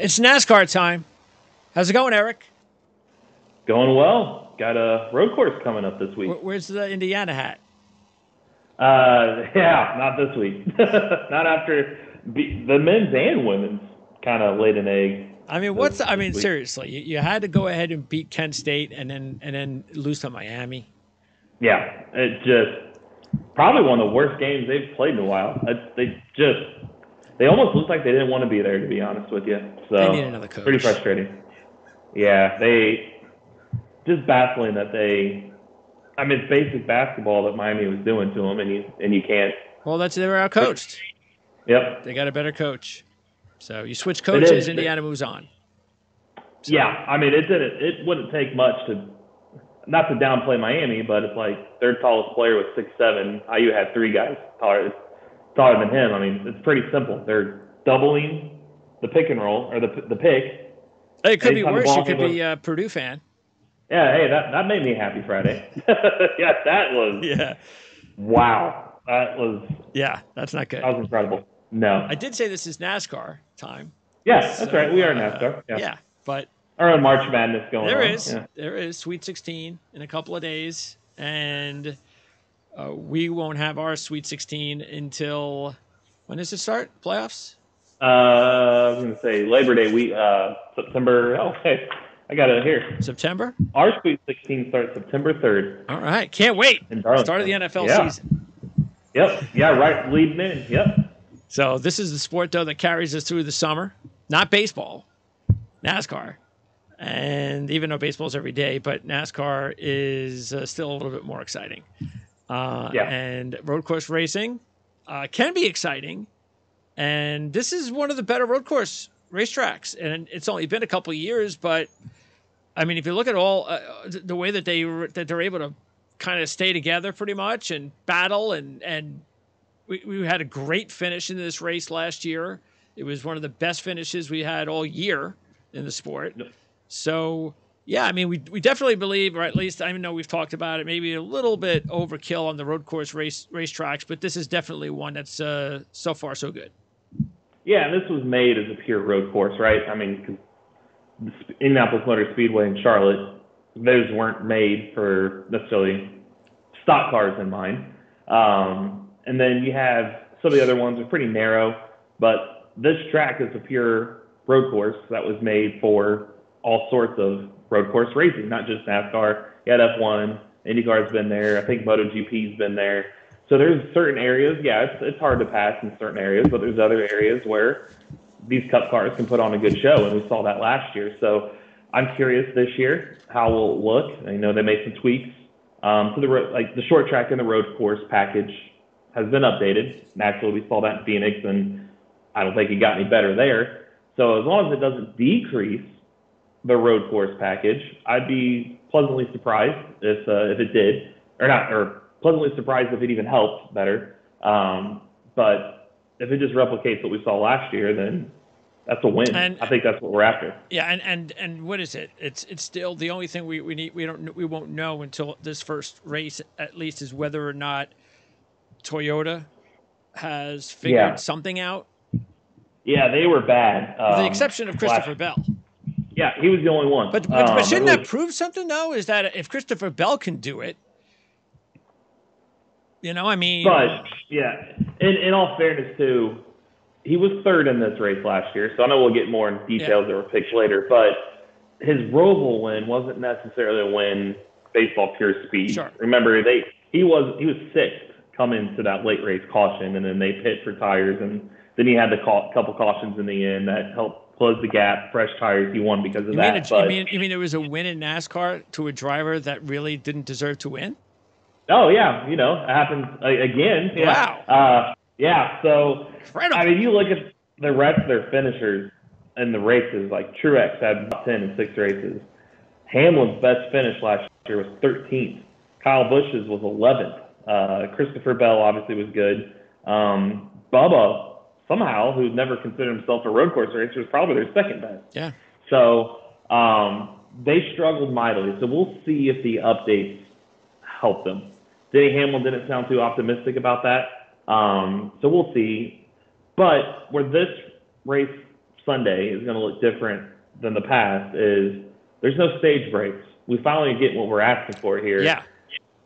It's NASCAR time. How's it going, Eric? Going well. Got a road course coming up this week. Where's the Indiana hat? Uh, yeah, not this week. not after the men's and women's kind of laid an egg. I mean, what's I mean, seriously, you, you had to go ahead and beat Kent State and then and then lose to Miami. Yeah, it's just probably one of the worst games they've played in a while. they just they almost looked like they didn't want to be there, to be honest with you. So they need another coach. Pretty frustrating. Yeah, they just baffling that they. I mean, it's basic basketball that Miami was doing to them, and you and you can't. Well, that's they were out coached. Yep. They got a better coach. So you switch coaches, Indiana moves on. So. Yeah, I mean, it didn't. It wouldn't take much to, not to downplay Miami, but it's like their tallest player was six seven. IU had three guys taller taller than him. I mean, it's pretty simple. They're doubling the pick and roll or the the pick. It could be worse. You could be a Purdue fan. Yeah, hey, that that made me happy Friday. yeah, that was. Yeah. Wow, that was. Yeah, that's not good. That was incredible. No. I did say this is NASCAR time. Yes, so, that's right. We are uh, NASCAR. Yeah, yeah but our own March Madness going there on. There is, yeah. there is Sweet 16 in a couple of days, and uh, we won't have our Sweet 16 until when does it start? Playoffs? Uh, I was going to say Labor Day week, uh, September. Oh, hey, I got it here. September. Our Sweet 16 starts September 3rd. All right, can't wait. Start of the NFL yeah. season. Yep. Yeah. Right. Leading in. Yep. So this is the sport though that carries us through the summer. Not baseball, NASCAR. And even though baseball's every day, but NASCAR is uh, still a little bit more exciting. Uh, yeah. And road course racing uh, can be exciting. And this is one of the better road course racetracks. And it's only been a couple years, but I mean, if you look at all uh, the way that they that they're able to kind of stay together pretty much and battle and and we, we had a great finish in this race last year. It was one of the best finishes we had all year in the sport. So, yeah, I mean, we, we definitely believe, or at least I know we've talked about it, maybe a little bit overkill on the road course race racetracks, but this is definitely one that's uh, so far so good. Yeah, and this was made as a pure road course, right? I mean, Indianapolis Motor Speedway in Charlotte, those weren't made for necessarily stock cars in mind. Um, and then you have some of the other ones are pretty narrow, but this track is a pure road course that was made for all sorts of road course racing, not just NASCAR. You had F1, IndyCar's been there. I think MotoGP's been there. So there's certain areas, yeah, it's, it's hard to pass in certain areas, but there's other areas where these cup cars can put on a good show, and we saw that last year. So I'm curious this year how will it look. I know they made some tweaks um, to the like the short track and the road course package has been updated. Naturally, we saw that in Phoenix, and I don't think it got any better there. So as long as it doesn't decrease the road course package, I'd be pleasantly surprised if uh, if it did, or not, or pleasantly surprised if it even helped better. Um, but if it just replicates what we saw last year, then that's a win. And, I think that's what we're after. Yeah, and, and and what is it? It's it's still the only thing we, we need we don't we won't know until this first race at least is whether or not Toyota has figured yeah. something out. Yeah, they were bad. Um, With the exception of Christopher last, Bell. Yeah, he was the only one. But, but, um, but shouldn't that prove something, though? Is that if Christopher Bell can do it, you know, I mean. But, yeah, in, in all fairness, too, he was third in this race last year, so I know we'll get more in details yeah. that were picked later. But his Roval win wasn't necessarily a win baseball pure speed. Sure. Remember, they he was he was sixth coming to that late race caution, and then they pit for tires, and then he had the call, couple cautions in the end that helped close the gap. Fresh tires, he won because of you that. Mean but, you mean you mean it was a win in NASCAR to a driver that really didn't deserve to win? Oh yeah, you know it happens again. Yeah. Wow. Uh, yeah. So Incredible. I mean, you look at the rest of their finishers in the races. Like Truex had ten in six races. Hamlin's best finish last year was 13th. Kyle Busch's was 11th. Uh, Christopher Bell obviously was good. Um, Bubba somehow, who's never considered himself a road course racer, was probably their second best. Yeah. So um, they struggled mightily. So we'll see if the updates help them. Denny Hamlin didn't sound too optimistic about that. Um, so we'll see. But where this race Sunday is going to look different than the past is there's no stage breaks. We finally get what we're asking for here. Yeah.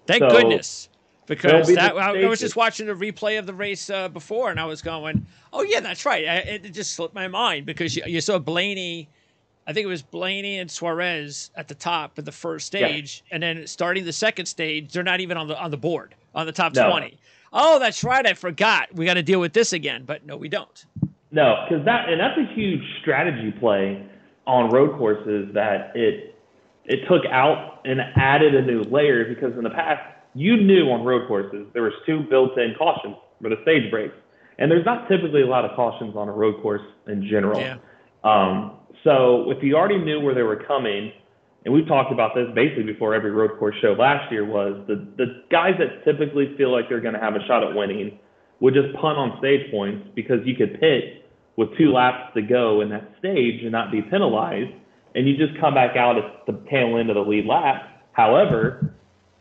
Thank So, goodness. Because be that I, I was just watching a replay of the race uh, before, and I was going, "Oh yeah, that's right." I, it just slipped my mind because you, you saw Blaney, I think it was Blaney and Suarez at the top of the first stage, and then starting the second stage, they're not even on the on the board on the top No. twenty. Oh, that's right. I forgot. We got to deal with this again, but no, we don't. No, because that and that's a huge strategy play on road courses that it it took out and added a new layer because in the past you knew on road courses there was two built-in cautions for the stage breaks, and there's not typically a lot of cautions on a road course in general. Yeah. Um, so if you already knew where they were coming, and we've talked about this basically before every road course show last year, was the the guys that typically feel like they're going to have a shot at winning would just punt on stage points because you could pit with two laps to go in that stage and not be penalized, and you just come back out at the tail end of the lead lap. However,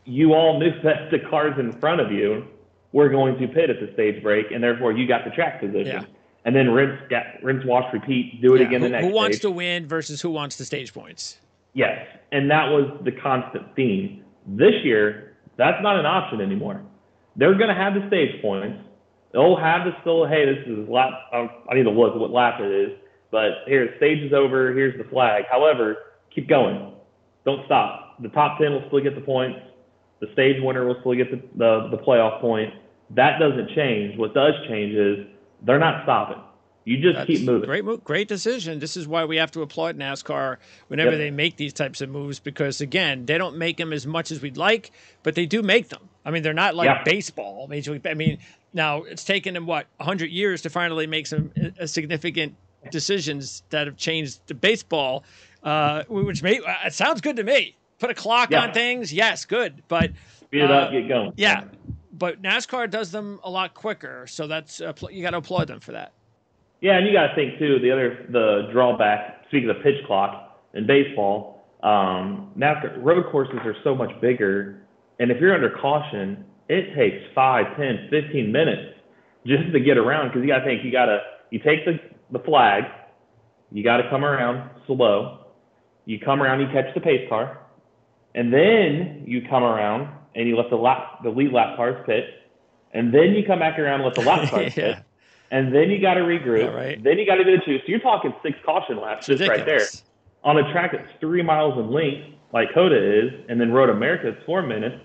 you all knew that the cars in front of you were going to pit at the stage break, and therefore you got the track position. Yeah. And then rinse, ga- rinse, wash, repeat, do it Yeah, again who, the next who wants stage. to win versus who wants the stage points? Yes, and that was the constant theme. This year, that's not an option anymore. They're going to have the stage points. They'll have the still, hey, this is lap. I I need to look at what lap it is, but here, stage is over. Here's the flag. However, keep going. Don't stop. The top ten will still get the points. The stage winner will still get the the, the playoff point. That doesn't change. What does change is they're not stopping. You just That's keep moving. Great move, great decision. This is why we have to applaud NASCAR whenever Yep. they make these types of moves because again, they don't make them as much as we'd like, but they do make them. I mean, they're not like baseball. Major League. I mean, now it's taken them what 100 years to finally make some uh, significant decisions that have changed the baseball, uh, which may uh, it sounds good to me. Put a clock Yeah. on things, yes, good, but Speed it uh, up, get going. yeah, but NASCAR does them a lot quicker, so that's uh, you got to applaud them for that. Yeah, and you got to think too. The other the drawback. Speaking of pitch clock in baseball, um, NASCAR road courses are so much bigger, and if you're under caution, it takes five, ten, fifteen minutes just to get around because you got to think. You got to you take the the flag, you got to come around slow. You come around, you catch the pace car, and then you come around and you let the lap the lead lap cars pit, and then you come back around and let the lap cars pit and then you got to regroup. Yeah, right. Then you got to do the two. So you're talking six caution laps just right there on a track that's three miles in length, like COTA is, and then Road America is four minutes.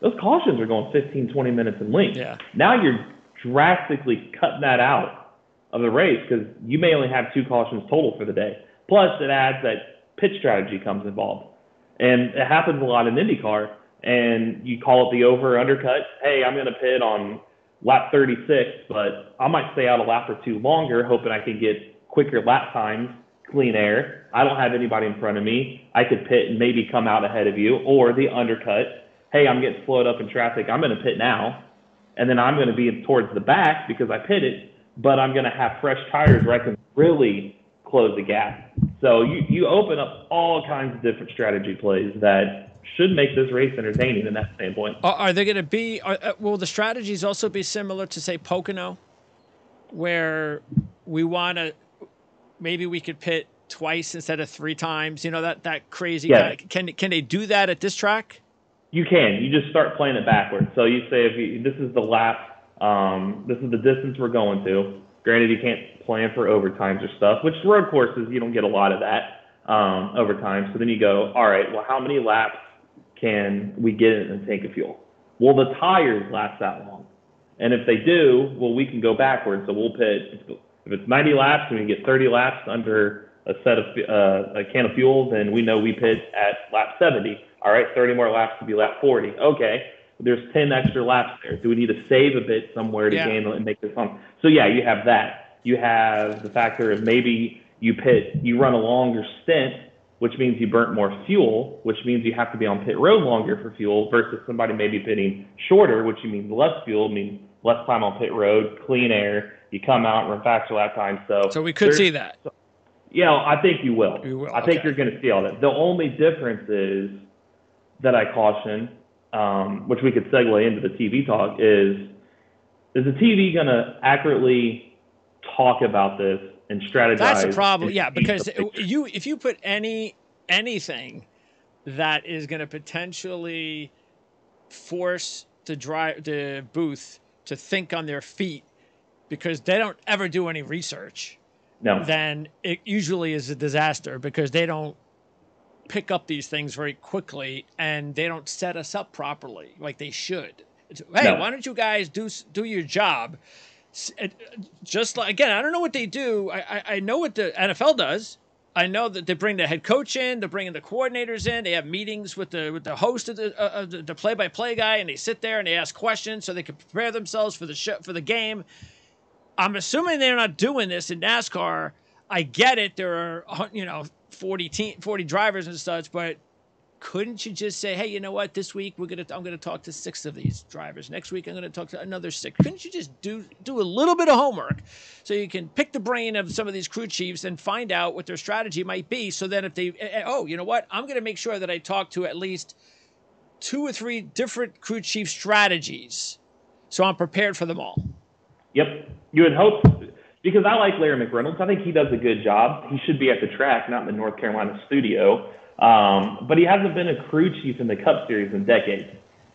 Those cautions are going 15, 20 minutes in length. Yeah. Now you're drastically cutting that out of the race because you may only have two cautions total for the day. Plus, it adds that pit strategy comes involved. And it happens a lot in IndyCar. And you call it the over undercut. Hey, I'm going to pit on lap 36, but I might stay out a lap or two longer, hoping I can get quicker lap times, clean air. I don't have anybody in front of me. I could pit and maybe come out ahead of you. Or the undercut. Hey, I'm getting slowed up in traffic. I'm going to pit now. And then I'm going to be towards the back because I pitted, but I'm going to have fresh tires where I can really close the gap. So you, you open up all kinds of different strategy plays that should make this race entertaining in that standpoint. Are, are they going to be? Are, uh, will the strategies also be similar to say Pocono, where we want to maybe we could pit twice instead of three times? You know that that crazy. Yeah. Can can they do that at this track? You can. You just start playing it backwards. So you say if you, this is the lap, um, this is the distance we're going to. Granted, you can't plan for overtimes or stuff, which road courses you don't get a lot of that um, overtime. So then you go, all right, well, how many laps can we get in a tank of fuel? Will the tires last that long? And if they do, well, we can go backwards. So we'll pit. If it's 90 laps and we get 30 laps under a set of uh, a can of fuel, then we know we pit at lap 70. All right, 30 more laps to be lap 40. Okay, there's 10 extra laps there. Do we need to save a bit somewhere to Yeah. gain and make this on? So yeah, you have that. You have the factor of maybe you pit, you run a longer stint, which means you burnt more fuel, which means you have to be on pit road longer for fuel versus somebody maybe pitting shorter, which means less fuel, means less time on pit road, clean air. You come out, and run faster lap time. So, So we could see that. yeah, I think you will. You will, I think okay. you're going to see all that. The only difference is that I caution, um, which we could segue into the TV talk, is is the TV going to accurately talk about this and strategize. That's a problem. Yeah, because you if you put any anything that is going to potentially force the drive the booth to think on their feet because they don't ever do any research, no, then it usually is a disaster because they don't pick up these things very quickly and they don't set us up properly like they should. It's, hey, No. why don't you guys do do your job? Just like again, I don't know what they do. I, I I know what the NFL does. I know that they bring the head coach in, they're bringing the coordinators in. They have meetings with the with the host of the uh, the, the play-by-play guy, and they sit there and they ask questions so they can prepare themselves for the show, for the game. I'm assuming they're not doing this in NASCAR. I get it. There are you know 40 team, 40 drivers and such, but couldn't you just say, hey, you know what? This week we're gonna I'm gonna talk to six of these drivers. Next week I'm gonna talk to another six. Couldn't you just do do a little bit of homework so you can pick the brain of some of these crew chiefs and find out what their strategy might be? So then if they eh, eh, oh, you know what? I'm gonna make sure that I talk to at least two or three different crew chief strategies, so I'm prepared for them all. Yep. You would hope because I like Larry McReynolds. I think he does a good job. He should be at the track, not in the North Carolina studio. Um, but he hasn't been a crew chief in the Cup Series in decades.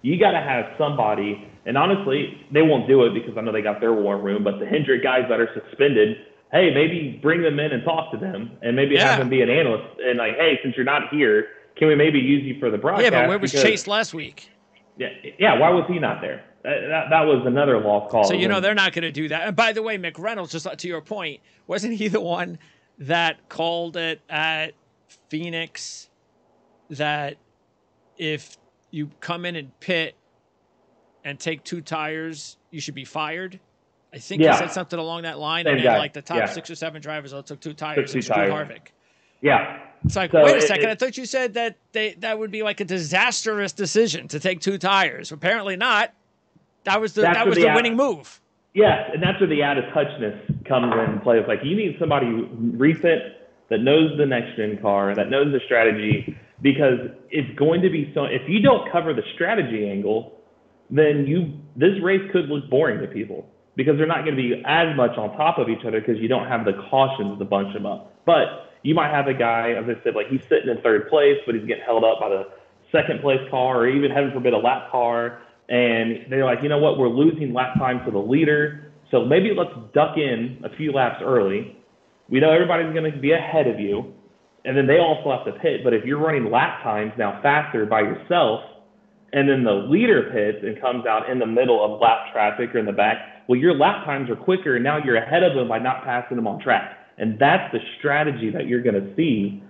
You got to have somebody, and honestly, they won't do it because I know they got their war room. But the Hendrick guys that are suspended, hey, maybe bring them in and talk to them, and maybe Yeah. have them be an analyst and like, hey, since you're not here, can we maybe use you for the broadcast? Yeah, but where was Because- Chase last week? Yeah, yeah. Why was he not there? That, that, that was another lost call. So you know they're not going to do that. And by the way, McReynolds, just to your point, wasn't he the one that called it at Phoenix that if you come in and pit and take two tires, you should be fired? I think Yeah. he said something along that line, Same and guy, like the top yeah. six or seven drivers all took two tires two and screwed tires. Harvick. Yeah, It's like, So wait a it- second. it- I thought you said that they that would be like a disastrous decision to take two tires. Apparently not. That was the that was the the winning move. Yes, and that's where the out of touchness comes in play. It's like you need somebody recent that knows the next gen car, that knows the strategy, because it's going to be so. If you don't cover the strategy angle, then you this race could look boring to people because they're not going to be as much on top of each other because you don't have the cautions to bunch them up. But you might have a guy, as I said, like he's sitting in third place, but he's getting held up by the second place car or even heaven forbid a lap car. And they're like, you know what, we're losing lap time to the leader. So maybe let's duck in a few laps early. We know everybody's going to be ahead of you. And then they also have to pit. But if you're running lap times now faster by yourself, and then the leader pits and comes out in the middle of lap traffic or in the back, well, your lap times are quicker, and now you're ahead of them by not passing them on track. And that's the strategy that you're going to see.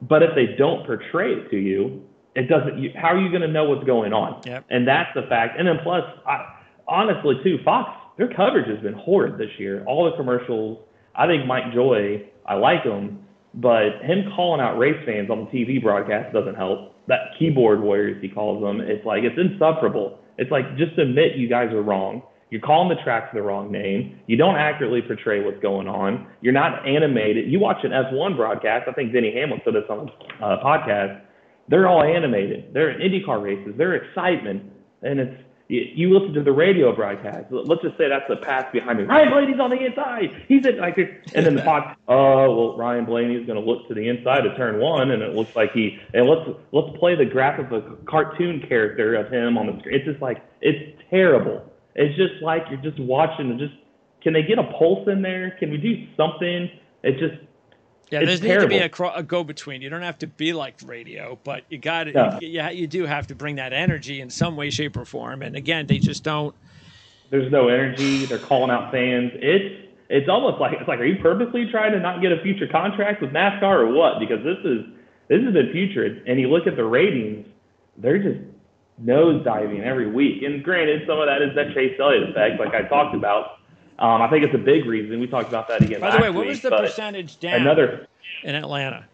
But if they don't portray it to you, it doesn't. You, how are you going to know what's going on? Yep. And that's the fact. And then plus, I, honestly, too, Fox their coverage has been horrid this year. All the commercials. I think Mike Joy, I like him, but him calling out race fans on the TV broadcast doesn't help. That keyboard warriors he calls them, it's like it's insufferable. It's like just admit you guys are wrong. You're calling the tracks the wrong name. You don't accurately portray what's going on. You're not animated. You watch an F1 broadcast. I think Denny Hamlin said this on a uh, podcast. They're all animated. They're IndyCar races. They're excitement, and it's you, listen to the radio broadcast. Let's just say that's the pass behind me. Ryan Blaney's on the inside. He's at like, and then the pod. Oh well, Ryan Blaney's going to look to the inside of turn one, and it looks like he. And let's let's play the graph of a cartoon character of him on the screen. It's just like it's terrible. It's just like you're just watching. Just can they get a pulse in there? Can we do something? It just Yeah, It's there needs to be a, cro- a go between. You don't have to be like radio, but you got to. Yeah, you do have to bring that energy in some way, shape, or form. And again, they just don't. there's no energy. They're calling out fans. It's it's almost like it's like, are you purposely trying to not get a future contract with NASCAR or what? Because this is this has been putrid. And you look at the ratings, they're just nose diving every week. And granted, some of that is that Chase Elliott effect, like I talked about. Um, I think it's a big reason. We talked about that again. By the way, what week, was the percentage down Another in Atlanta?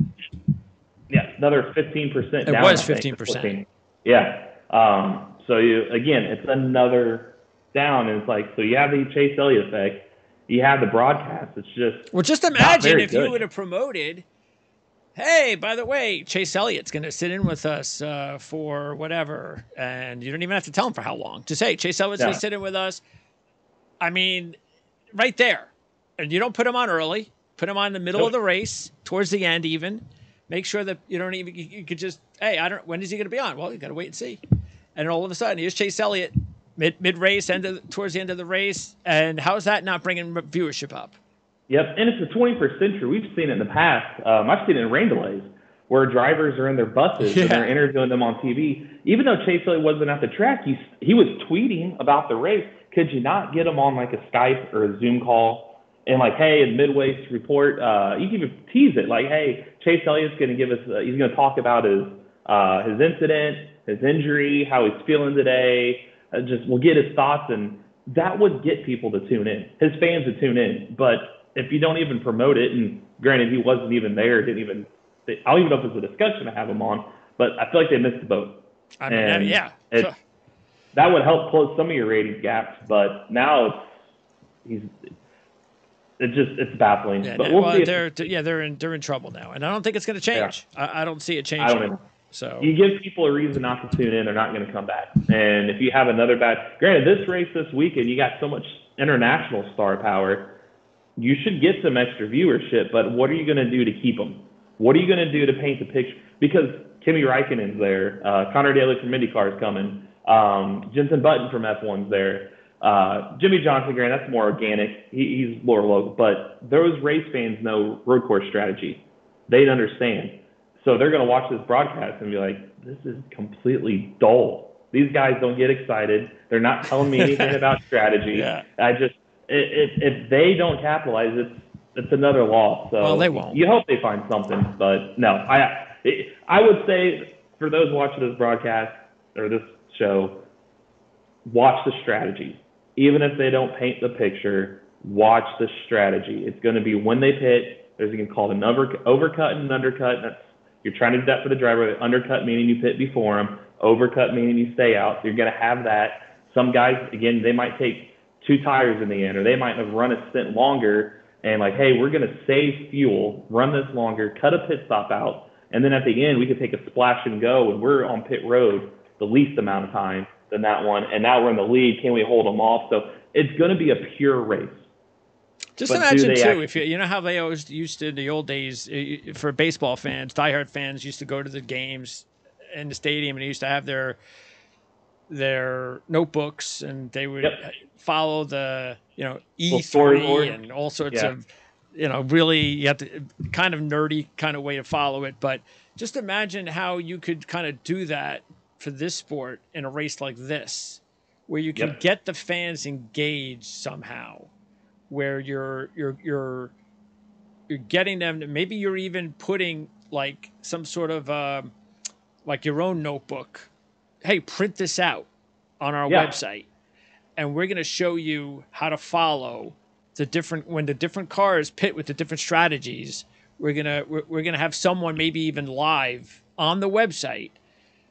yeah, another fifteen percent. It was 15%. Yeah. Um, so you again, it's another down, and it's like so you have the Chase Elliott effect. You have the broadcast. It's just Well, just imagine very if you would have promoted. Hey, by the way, Chase Elliott's going to sit in with us uh, for whatever, and you don't even have to tell him for how long. Just say Chase Elliott's going to sit in with us. I mean, right there, and you don't put him on early. Put them on in the middle of the race, towards the end, even. Make sure that you don't even you, you could just hey, I don't. When is he going to be on? Well, you got to wait and see. And all of a sudden, here's Chase Elliott mid mid race, end of, towards the end of the race. And how's that not bringing viewership up? Yep, and it's the 21st century. We've seen it in the past. Um, I've seen it in rain delays where drivers are in their buses yeah. and they're interviewing them on TV. Even though Chase Elliott wasn't at the track, he he was tweeting about the race. Could you not get him on like a Skype or a Zoom call and like, hey, in midway report, uh, you can even tease it like, hey, Chase Elliott's going to give us, uh, he's going to talk about his uh, his incident, his injury, how he's feeling today. Uh, just we'll get his thoughts, and that would get people to tune in. His fans to tune in, but if you don't even promote it, and granted he wasn't even there, didn't even, I don't even know if it's a discussion to have him on, but I feel like they missed the boat. I mean, and yeah, it, that would help close some of your ratings gaps, but now it's he's it just it's baffling. Yeah, but we'll well, they're yeah they're in they're in trouble now, and I don't think it's going to change. Yeah. I, I, don't see it changing. So you give people a reason not to tune in, they're not going to come back. And if you have another bad, granted, this race this weekend, you got so much international star power, you should get some extra viewership. But what are you going to do to keep them? What are you going to do to paint the picture? Because Kimi Raikkonen's there, uh, Conor Daly from IndyCar is coming, um, Jenson Button from F1's there. Uh, Jimmie Johnson, Grant, that's more organic. He, he's more local, but those race fans know road course strategy. they'd understand. So they're going to watch this broadcast and be like, this is completely dull. These guys don't get excited. They're not telling me anything about strategy. Yeah. I just, if, if they don't capitalize, it's, it's another loss. So well, they won't. You hope they find something, but no, I, I would say for those watching this broadcast or this show, watch the strategy even if they don't paint the picture, watch the strategy. It's going to be when they pit, there's a called an over, overcut and an undercut. That's you're trying to do that for the driver. Undercut meaning you pit before them. Overcut meaning you stay out. So you're going to have that. Some guys, again, they might take two tires in the end, or they might have run a stint longer and like, hey, we're going to save fuel, run this longer, cut a pit stop out, and then at the end we could take a splash and go, and we're on pit road the least amount of time than that one. And now we're in the lead. Can we hold them off? So it's going to be a pure race. Just but imagine too, actually, if you you know how they always used to in the old days for baseball fans, diehard fans used to go to the games in the stadium and they used to have their their notebooks and they would yep. follow the you know E three and all sorts yeah. of you know really you have to kind of nerdy kind of way to follow it, but just imagine how you could kind of do that for this sport in a race like this, where you can yep. get the fans engaged somehow, where you're you're you're you're getting them. To, maybe you're even putting like some sort of uh, like your own notebook. Hey, print this out on our yeah. website, and we're going to show you how to follow the different when the different cars pit with the different strategies. We're gonna we're, we're gonna have someone maybe even live on the website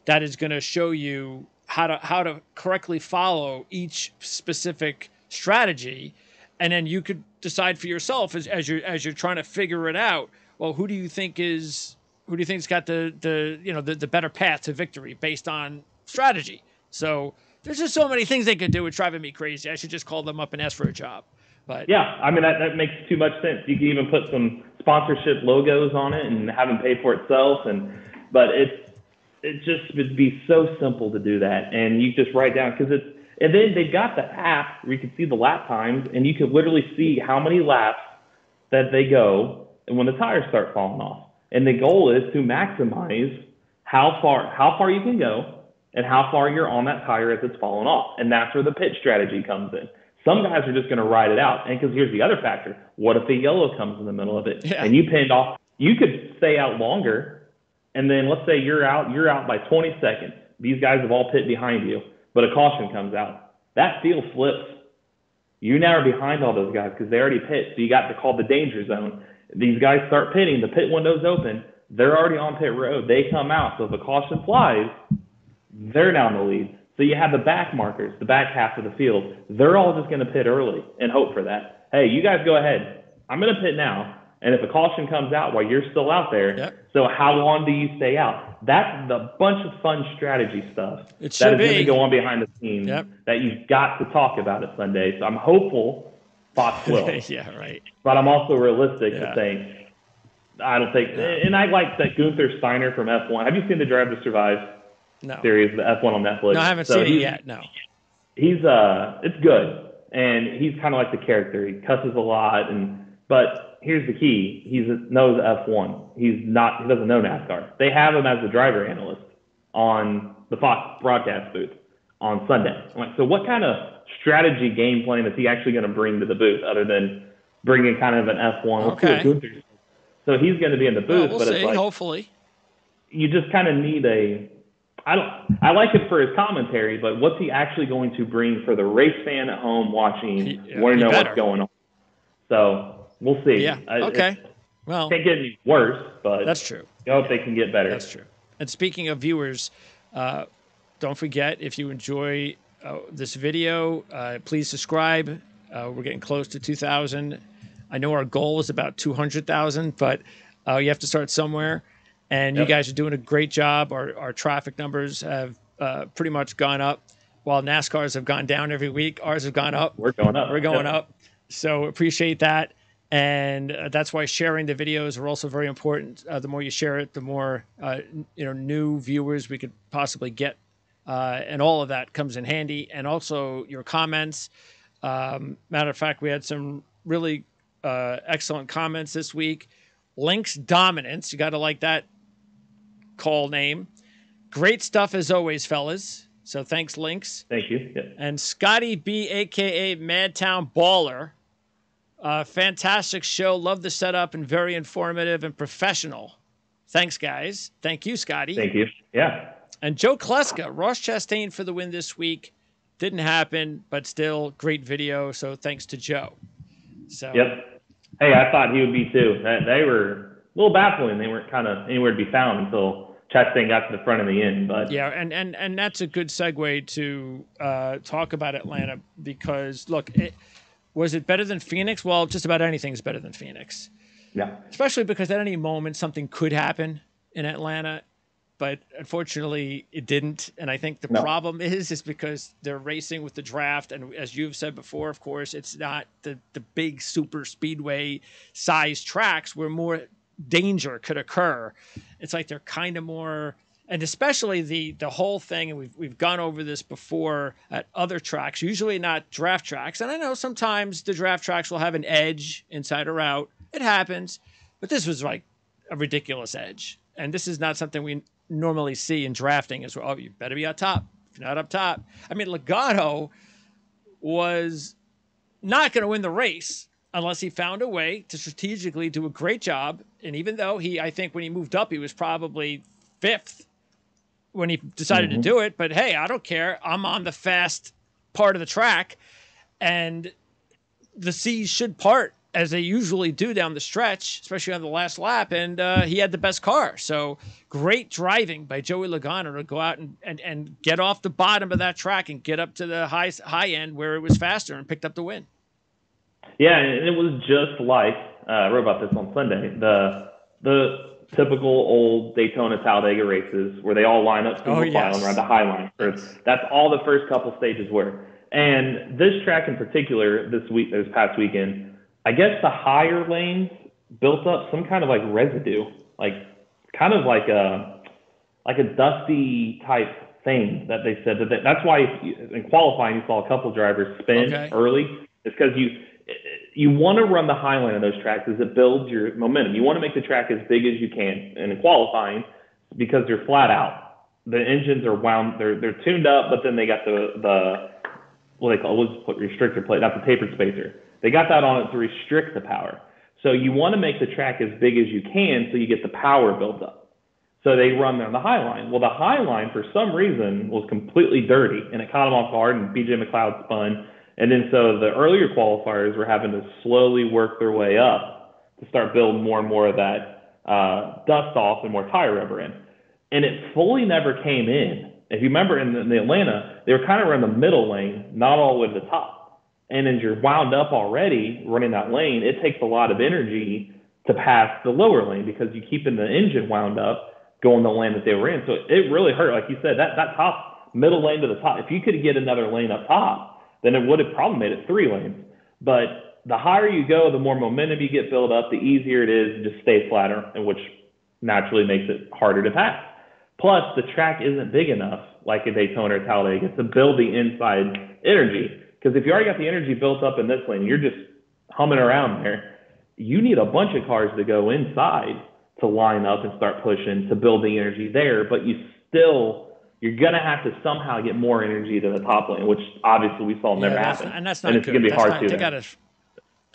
that is going to show you how to how to correctly follow each specific strategy. And then you could decide for yourself as, as you're as you're trying to figure it out well who do you think is who do you think's got the the you know the, the better path to victory based on strategy? So there's just so many things they could do it's driving me crazy. I should just call them up and ask for a job. But yeah i mean that, that makes too much sense. You can even put some sponsorship logos on it and have them pay for itself and but it's it just would be so simple to do that, and you just write down because it's and then they've got the app where you can see the lap times, and you can literally see how many laps that they go and when the tires start falling off. And the goal is to maximize how far how far you can go and how far you're on that tire as it's falling off. And that's where the pit strategy comes in. Some guys are just going to ride it out. And because here's the other factor: what if the yellow comes in the middle of it yeah. and you pinned off? You could stay out longer and then let's say you're out, you're out by 20 seconds. These guys have all pit behind you, but a caution comes out. That field flips. You now are behind all those guys because they already pit. So you got to call the danger zone. These guys start pitting. The pit window's open. They're already on pit road. They come out. So if a caution flies, they're down the lead. So you have the back markers, the back half of the field. They're all just going to pit early and hope for that. Hey, you guys go ahead. I'm going to pit now. And if a caution comes out while you're still out there, yep. so how long do you stay out? That's the bunch of fun strategy stuff it that is going to go on behind the scenes yep. that you've got to talk about at Sunday. So I'm hopeful Fox will. yeah, right. But I'm also realistic Yeah. to think I don't think, and I like that Guenther Steiner from F1. Have you seen the Drive to Survive No, series, the F1 on Netflix? no, I haven't So seen it yet. No. he's uh it's good and he's kind of like the character he cusses a lot and but here's the key he's knows f1 he's not he doesn't know nascar they have him as the driver analyst on the fox broadcast booth on sunday I'm like so what kind of strategy game plan is he actually going to bring to the booth other than bringing kind of an f1 Let's see what Okay. So he's going to be in the Well, booth we'll but see. it's like Hopefully. you just kind of need a I don't I like it for his commentary, but what's he actually going to bring for the race fan at home watching? He- yeah, want to know better. what's going on. So we'll see. Yeah. I- Okay. Well, can't get any worse, but that's true. I hope they can get better. That's true. And speaking of viewers, uh, don't forget if you enjoy uh, this video, uh, please subscribe. Uh, we're getting close to 2,000. I know our goal is about 200,000, but uh, you have to start somewhere. And you guys are doing a great job. Our, our traffic numbers have uh, pretty much gone up, while NASCAR's have gone down every week. Ours have gone up. We're going up. We're going Yep. up. So appreciate that. And uh, that's why sharing the videos are also very important. Uh, the more you share it, the more uh, n- you know new viewers we could possibly get, uh, and all of that comes in handy. And also your comments. Um, matter of fact, we had some really uh, excellent comments this week. Links dominance, you got to like that call name. Great stuff as always, fellas. So thanks, Links Thank you. And Scotty B, aka Madtown Baller. Uh, fantastic show. Love the setup and very informative and professional. Thanks, guys. Thank you, Scotty. Thank you. Yeah. And Joe Kleska, Ross Chastain for the win this week. Didn't happen, but still great video. So thanks to Joe. So Yep. Hey, I thought he would be too. They- were a little baffling. They weren't kind of anywhere to be found until Chastain got to the front of the end. But Yeah, and and and that's a good segue to uh, talk about Atlanta because look, it, was it better than Phoenix? Well, just about anything's better than Phoenix. yeah. especially because at any moment something could happen in Atlanta, but unfortunately it didn't. And I think the No. problem is is because they're racing with the draft, and as you've said before, of course, it's not the the big super speedway size tracks where more danger could occur. It's like they're kind of more. And especially the the whole thing, and we've we've gone over this before at other tracks, usually not draft tracks. And I know sometimes the draft tracks will have an edge inside or out. It happens, but this was like a ridiculous edge. And this is not something we normally see in drafting as well. Oh, you better be up top. If you're not up top. I mean, Logano was not going to win the race unless he found a way to strategically do a great job. And even though he, I think when he moved up, he was probably fifth when he decided to do it. But hey, I don't care. I'm on the fast part of the track. And the seas should part as they usually do down the stretch, especially on the last lap. And uh, he had the best car. So great driving by Joey Logano to go out and, and, and get off the bottom of that track and get up to the high, high end where it was faster and picked up the win. Yeah, and it was just like uh, I wrote about this on Sunday. The the typical old Daytona Talladega races where they all line up single Oh, file yes. and ride the high line. That's all the first couple stages were. And this track in particular, this week, this past weekend, I guess the higher lanes built up some kind of like residue, like kind of like a like a dusty type thing that they said that they, that's why in qualifying you saw a couple drivers spin Okay. early. It's because you you want to run the high line of those tracks as it builds your momentum. You want to make the track as big as you can. In qualifying, because they're flat out, the engines are wound, they're they're tuned up, but then they got the the what they call what's put restrictor plate, not the tapered spacer. They got that on it to restrict the power. So you want to make the track as big as you can so you get the power built up. So they run on the high line. Well, the high line for some reason was completely dirty and it caught them off guard and BJ McLeod spun. And then so the earlier qualifiers were having to slowly work their way up to start building more and more of that uh, dust off and more tire rubber in. And it fully never came in. If you remember in the, in the Atlanta, they were kind of around the middle lane, not all the way to the top. And as you're wound up already running that lane, it takes a lot of energy to pass the lower lane because you keeping the engine wound up going the lane that they were in. So it really hurt. Like you said, that, that top middle lane to the top, if you could get another lane up top, then it would have probably made it three lanes. But the higher you go, the more momentum you get built up, the easier it is to just stay flatter, and which naturally makes it harder to pass. Plus, the track isn't big enough, like a Daytona or Talladega, to build the inside energy. Because if you already got the energy built up in this lane, you're just humming around there. You need a bunch of cars to go inside to line up and start pushing to build the energy there, but you still you're gonna have to somehow get more energy to the top lane, which obviously we saw never happen. and that's not and it's gonna be That's hard not- to. They gotta,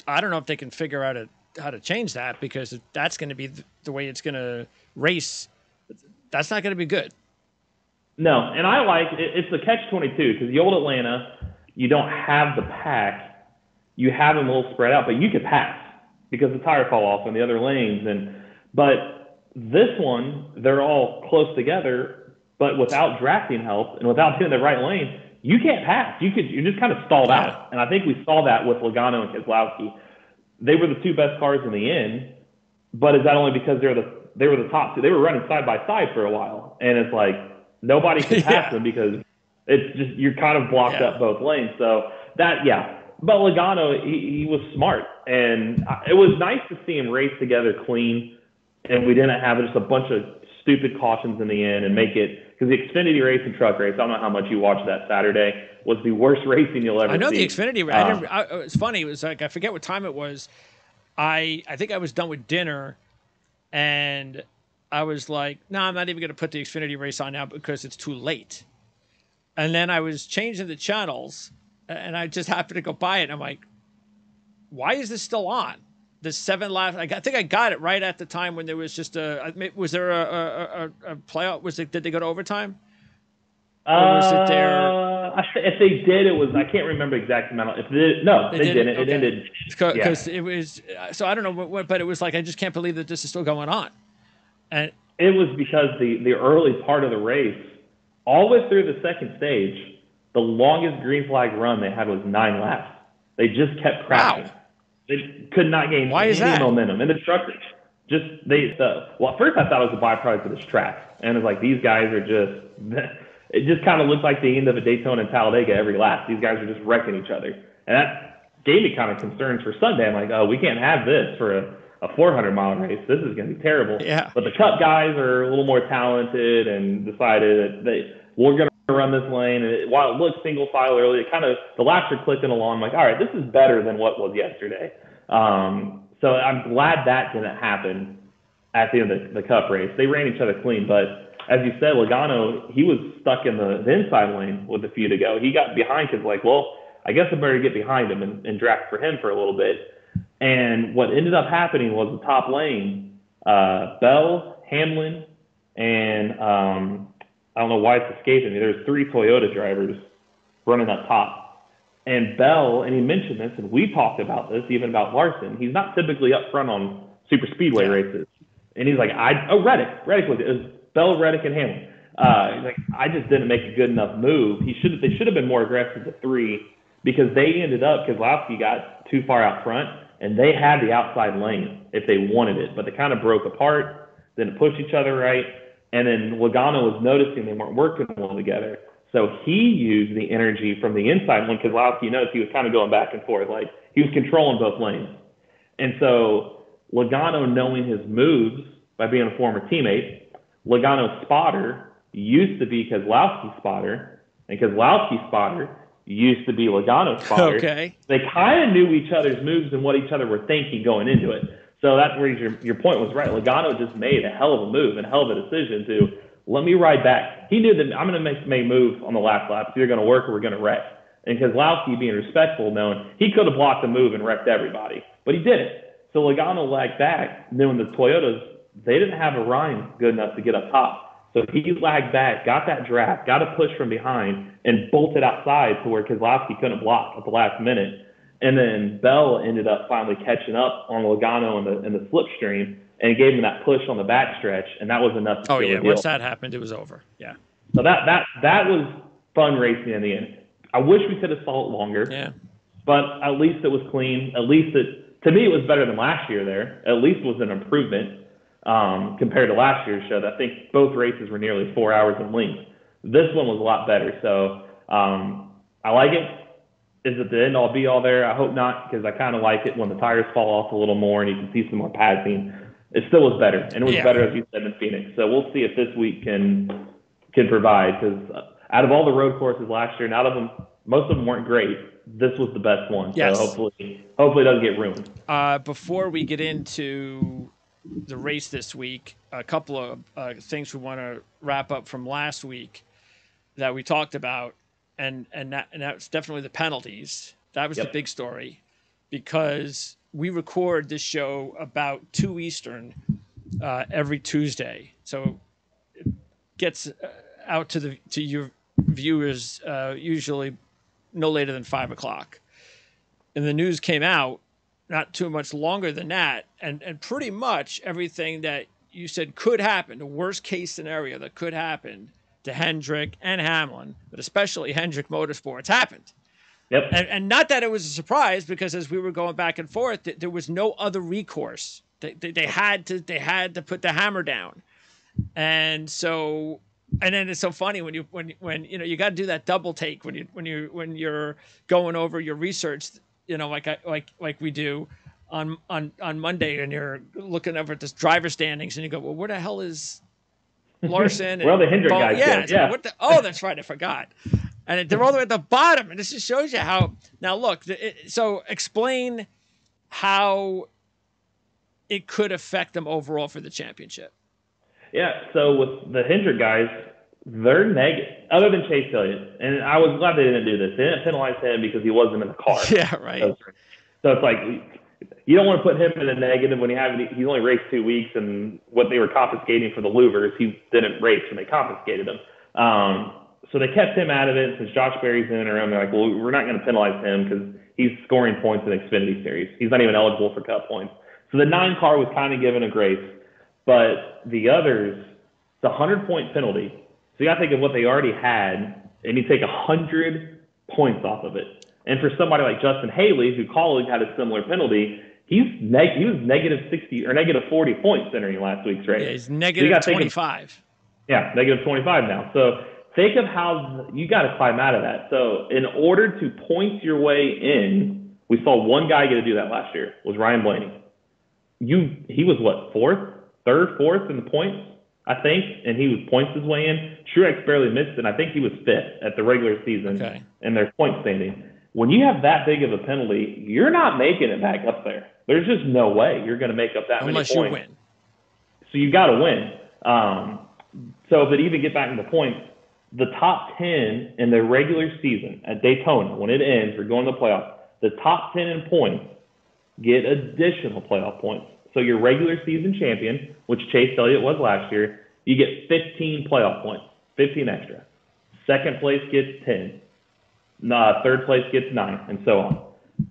I don't know if they can figure out a, how to change that because that's going to be the, way it's going to race. That's not going to be good. No, and I like it, it's the catch twenty two because the old Atlanta, you don't have the pack, you have them a little spread out, but you could pass because the tire fall off in the other lanes, and but this one they're all close together, but without drafting help and without being in the right lane, you can't pass. You could you're just kind of stalled Yeah. out, and I think we saw that with Logano and Keselowski. They were the two best cars in the end, but is that only because they're the they were the top two? They were running side by side for a while, and it's like nobody can pass Yeah. them because it's just you're kind of blocked Yeah. up both lanes. So that yeah, but Logano he, he was smart, and it was nice to see him race together clean, and we didn't have just a bunch of stupid cautions in the end and make it because the Xfinity race and truck race. I don't know how much you watched that Saturday was the worst racing you'll ever. I know see. the Xfinity. I uh-huh. I, it's funny. It was like I forget what time it was. I I think I was done with dinner, and I was like, "No, I'm not even going to put the Xfinity race on now because it's too late." And then I was changing the channels, and I just happened to go by it. And I'm like, "Why is this still on?" The seven laps. I, think I got it right at the time when there was just a. Was there a a, a, a playoff? Was it? Did they go to overtime? Or was it their- Uh, if they did, it was I can't remember exact amount. If they, no, They they, didn't? didn't. It ended. because it was so I don't know what, what, but it was like I just can't believe that this is still going on, and It was because the the early part of the race, all the way through the second stage, the longest green flag run they had was nine laps. They just kept crashing. Wow. They could not gain Why any is that? momentum. And the truck just they the well at first I thought it was a byproduct of this track, and it's like these guys are just. It just kind of looked like the end of a Daytona and Talladega every lap. These guys are just wrecking each other, and that gave me kind of concerns for Sunday. I'm like, oh, we can't have this for a, a 400 mile race. This is going to be terrible. Yeah. But the Cup guys are a little more talented and decided that they we're going to run this lane. And it, while it looked single file early, it kind of the laps are clicking along. I'm like, all right, this is better than what was yesterday. Um, so I'm glad that didn't happen at the end of the, the Cup race. They ran each other clean, but as you said, Logano, he was stuck in the, the inside lane with a few to go. He got behind because, like, well, I guess I better get behind him and, and draft for him for a little bit. And what ended up happening was the top lane, uh, Bell, Hamlin, and um, I don't know why it's escaping me. There's three Toyota drivers running up top. And Bell, and he mentioned this, and we talked about this, even about Larson. He's not typically up front on super speedway races. And he's like, I oh Reddick, Reddick was it. It was Bell, Reddick, and Hamlin. Uh, he's like, I just didn't make a good enough move. He should they should have been more aggressive to three because they ended up Keselowski got too far out front and they had the outside lane if they wanted it, but they kind of broke apart, didn't push each other right, and then Logano was noticing they weren't working well together. So he used the energy from the inside when Keselowski noticed he was kind of going back and forth, like he was controlling both lanes. And so Logano knowing his moves by being a former teammate, Logano's spotter used to be Keselowski's spotter, and Keselowski's spotter used to be Logano's spotter. Okay. They kind of knew each other's moves and what each other were thinking going into it. So that's where your, your point was right. Logano just made a hell of a move and a hell of a decision to let me ride back. He knew that I'm going to make, a move on the last lap. Either going to work or we're going to wreck. And Keselowski being respectful, knowing he could have blocked the move and wrecked everybody, but he didn't. So Logano lagged back, knowing the Toyotas, they didn't have a rhyme good enough to get up top. So he lagged back, got that draft, got a push from behind, and bolted outside to where Keselowski couldn't block at the last minute. And then Bell ended up finally catching up on Logano in the in the slipstream and gave him that push on the backstretch, and that was enough to Oh yeah. Once that happened, it was over. Yeah. So that that that was fun racing in the end. I wish we could have saw it longer, Yeah. but at least it was clean. At least it to me it was better than last year. There, at least it was an improvement um, compared to last year's show. I think both races were nearly four hours in length. This one was a lot better. So um, I like it. Is it the end all be all there? I hope not, because I kind of like it when the tires fall off a little more and you can see some more passing. It still was better, and it was Yeah. better as you said in Phoenix. So we'll see if this week can can provide. Because out of all the road courses last year, and out of them, most of them weren't great. This was the best one. Yes. So hopefully, hopefully it doesn't get ruined. Uh, before we get into the race this week, a couple of uh, things we want to wrap up from last week that we talked about, and and that and that's definitely the penalties. That was the big story because we record this show about two Eastern uh, every Tuesday, so it gets uh, out to the to your viewers uh, usually no later than five o'clock. And the news came out not too much longer than that, and and pretty much everything that you said could happen, the worst case scenario that could happen to Hendrick and Hamlin, but especially Hendrick Motorsports happened. Yep. And, and not that it was a surprise because as we were going back and forth, th- there was no other recourse. They, they, they had to they had to put the hammer down, and so and then it's so funny when you when when you know you got to do that double take when you when you when you're going over your research, you know like I like like we do on on on Monday, and you're looking over at this driver standings, and you go, well, where the hell is Larson? Where all the Hendrick guys Yeah, like, yeah. what the, oh, that's right, I forgot. And they're all the way at the bottom, and this just shows you how. Now, look. it- So, explain how it could affect them overall for the championship. Yeah, so with the Hendrick guys, they're negative, other than Chase Elliott. And I was glad they didn't do this. They didn't penalize him because he wasn't in the car. Yeah, right. So, so it's like you don't want to put him in a negative when he have he's only raced two weeks, and what they were confiscating for the louvers, he didn't race when they confiscated him. Um, so they kept him out of it. Since Josh Berry's in and around. they're like, well, we're not going to penalize him because he's scoring points in the Xfinity Series. He's not even eligible for Cup points. So the nine car was kind of given a grace, but the others, it's a hundred point penalty. So you got to think of what they already had, and you take a hundred points off of it. And for somebody like Justin Haley, who colleague had a similar penalty, he's neg- he was negative sixty or negative forty points entering last week's race. Yeah, he's So negative gotta think of- 25. yeah, negative 25 now. So think of how you got to climb out of that. So in order to point your way in, we saw one guy get to do that last year was Ryan Blaney. You he was what fourth, third, fourth in the points, I think, and he was points his way in. Truex barely missed and I think he was fifth at the regular season Okay. in their point standing. When you have that big of a penalty, you're not making it back up there. There's just no way you're going to make up that Unless many you points win. so you've got to win. Um, so, but even get back to the point, the top 10 in the regular season at Daytona, when it ends, we're going to the playoffs, the top 10 in points get additional playoff points. So your regular season champion, which Chase Elliott was last year, you get 15 playoff points, 15 extra. Second place gets 10. Nah, third place gets nine, and so on.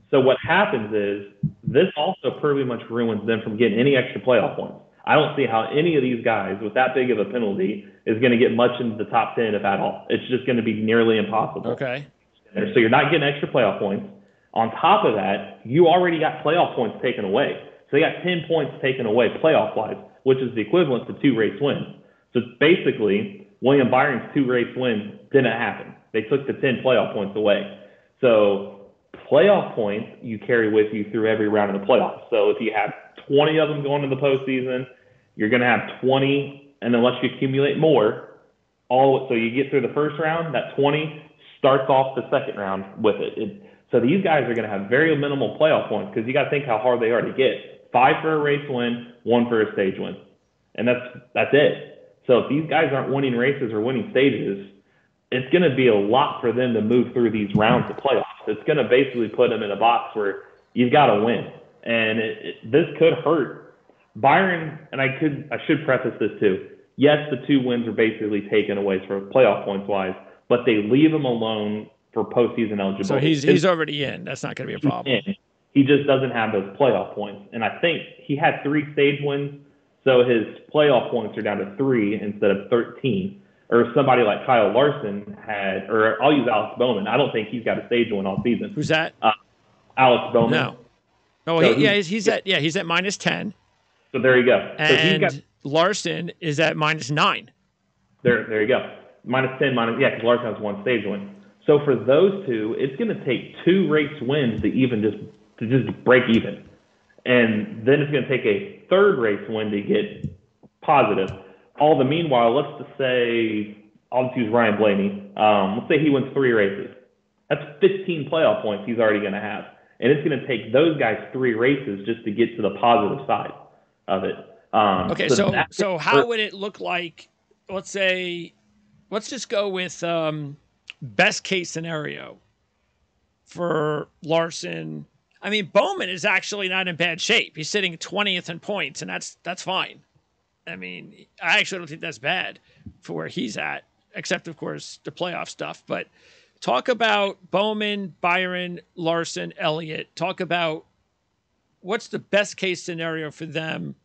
So what happens is this also pretty much ruins them from getting any extra playoff points. I don't see how any of these guys with that big of a penalty is going to get much into the top 10, if at all. It's just going to be nearly impossible. Okay. So you're not getting extra playoff points. On top of that, you already got playoff points taken away. So you got 10 points taken away playoff wise, which is the equivalent to two race wins. So basically, William Byron's two race wins didn't happen. They took the 10 playoff points away. So playoff points you carry with you through every round of the playoffs. So if you have 20 of them going to the postseason, you're going to have 20, and unless you accumulate more, all so you get through the first round, that 20 starts off the second round with it. it so these guys are going to have very minimal playoff points because you got to think how hard they are to get. Five for a race win, one for a stage win, and that's that's it. So if these guys aren't winning races or winning stages, it's going to be a lot for them to move through these rounds of playoffs. It's going to basically put them in a box where you've got to win, and it, it, this could hurt Byron. And I could I should preface this too. Yes, the two wins are basically taken away for playoff points wise, but they leave him alone for postseason eligibility. So he's he's already in. That's not going to be a problem. He just doesn't have those playoff points. And I think he had three stage wins, so his playoff points are down to three instead of 13. Or somebody like Kyle Larson had, or I'll use Alex Bowman. I don't think he's got a stage win all season. Who's that? Uh, Alex Bowman. No. Oh, So he, yeah, he's- he's, he's at yeah, he's at minus ten, So there you go. So and got Larson is at minus nine. There, there you go. Minus 10, minus, yeah, because Larson has one stage win. So for those two, it's going to take two race wins to even just to just break even, and then it's going to take a third race win to get positive. All the meanwhile, let's just say I'll just use Ryan Blaney. Um, let's say he wins three races. That's 15 playoff points he's already going to have, and it's going to take those guys three races just to get to the positive side of it. Um, okay, so so, so how would it look like? Let's say, let's just go with. Um, best case scenario for Larson. I mean, Bowman is actually not in bad shape. He's sitting 20th in points, and that's that's fine. I mean, I actually don't think that's bad for where he's at, except of course the playoff stuff. But talk about Bowman, Byron, Larson, Elliott. Talk about what's the best case scenario for them,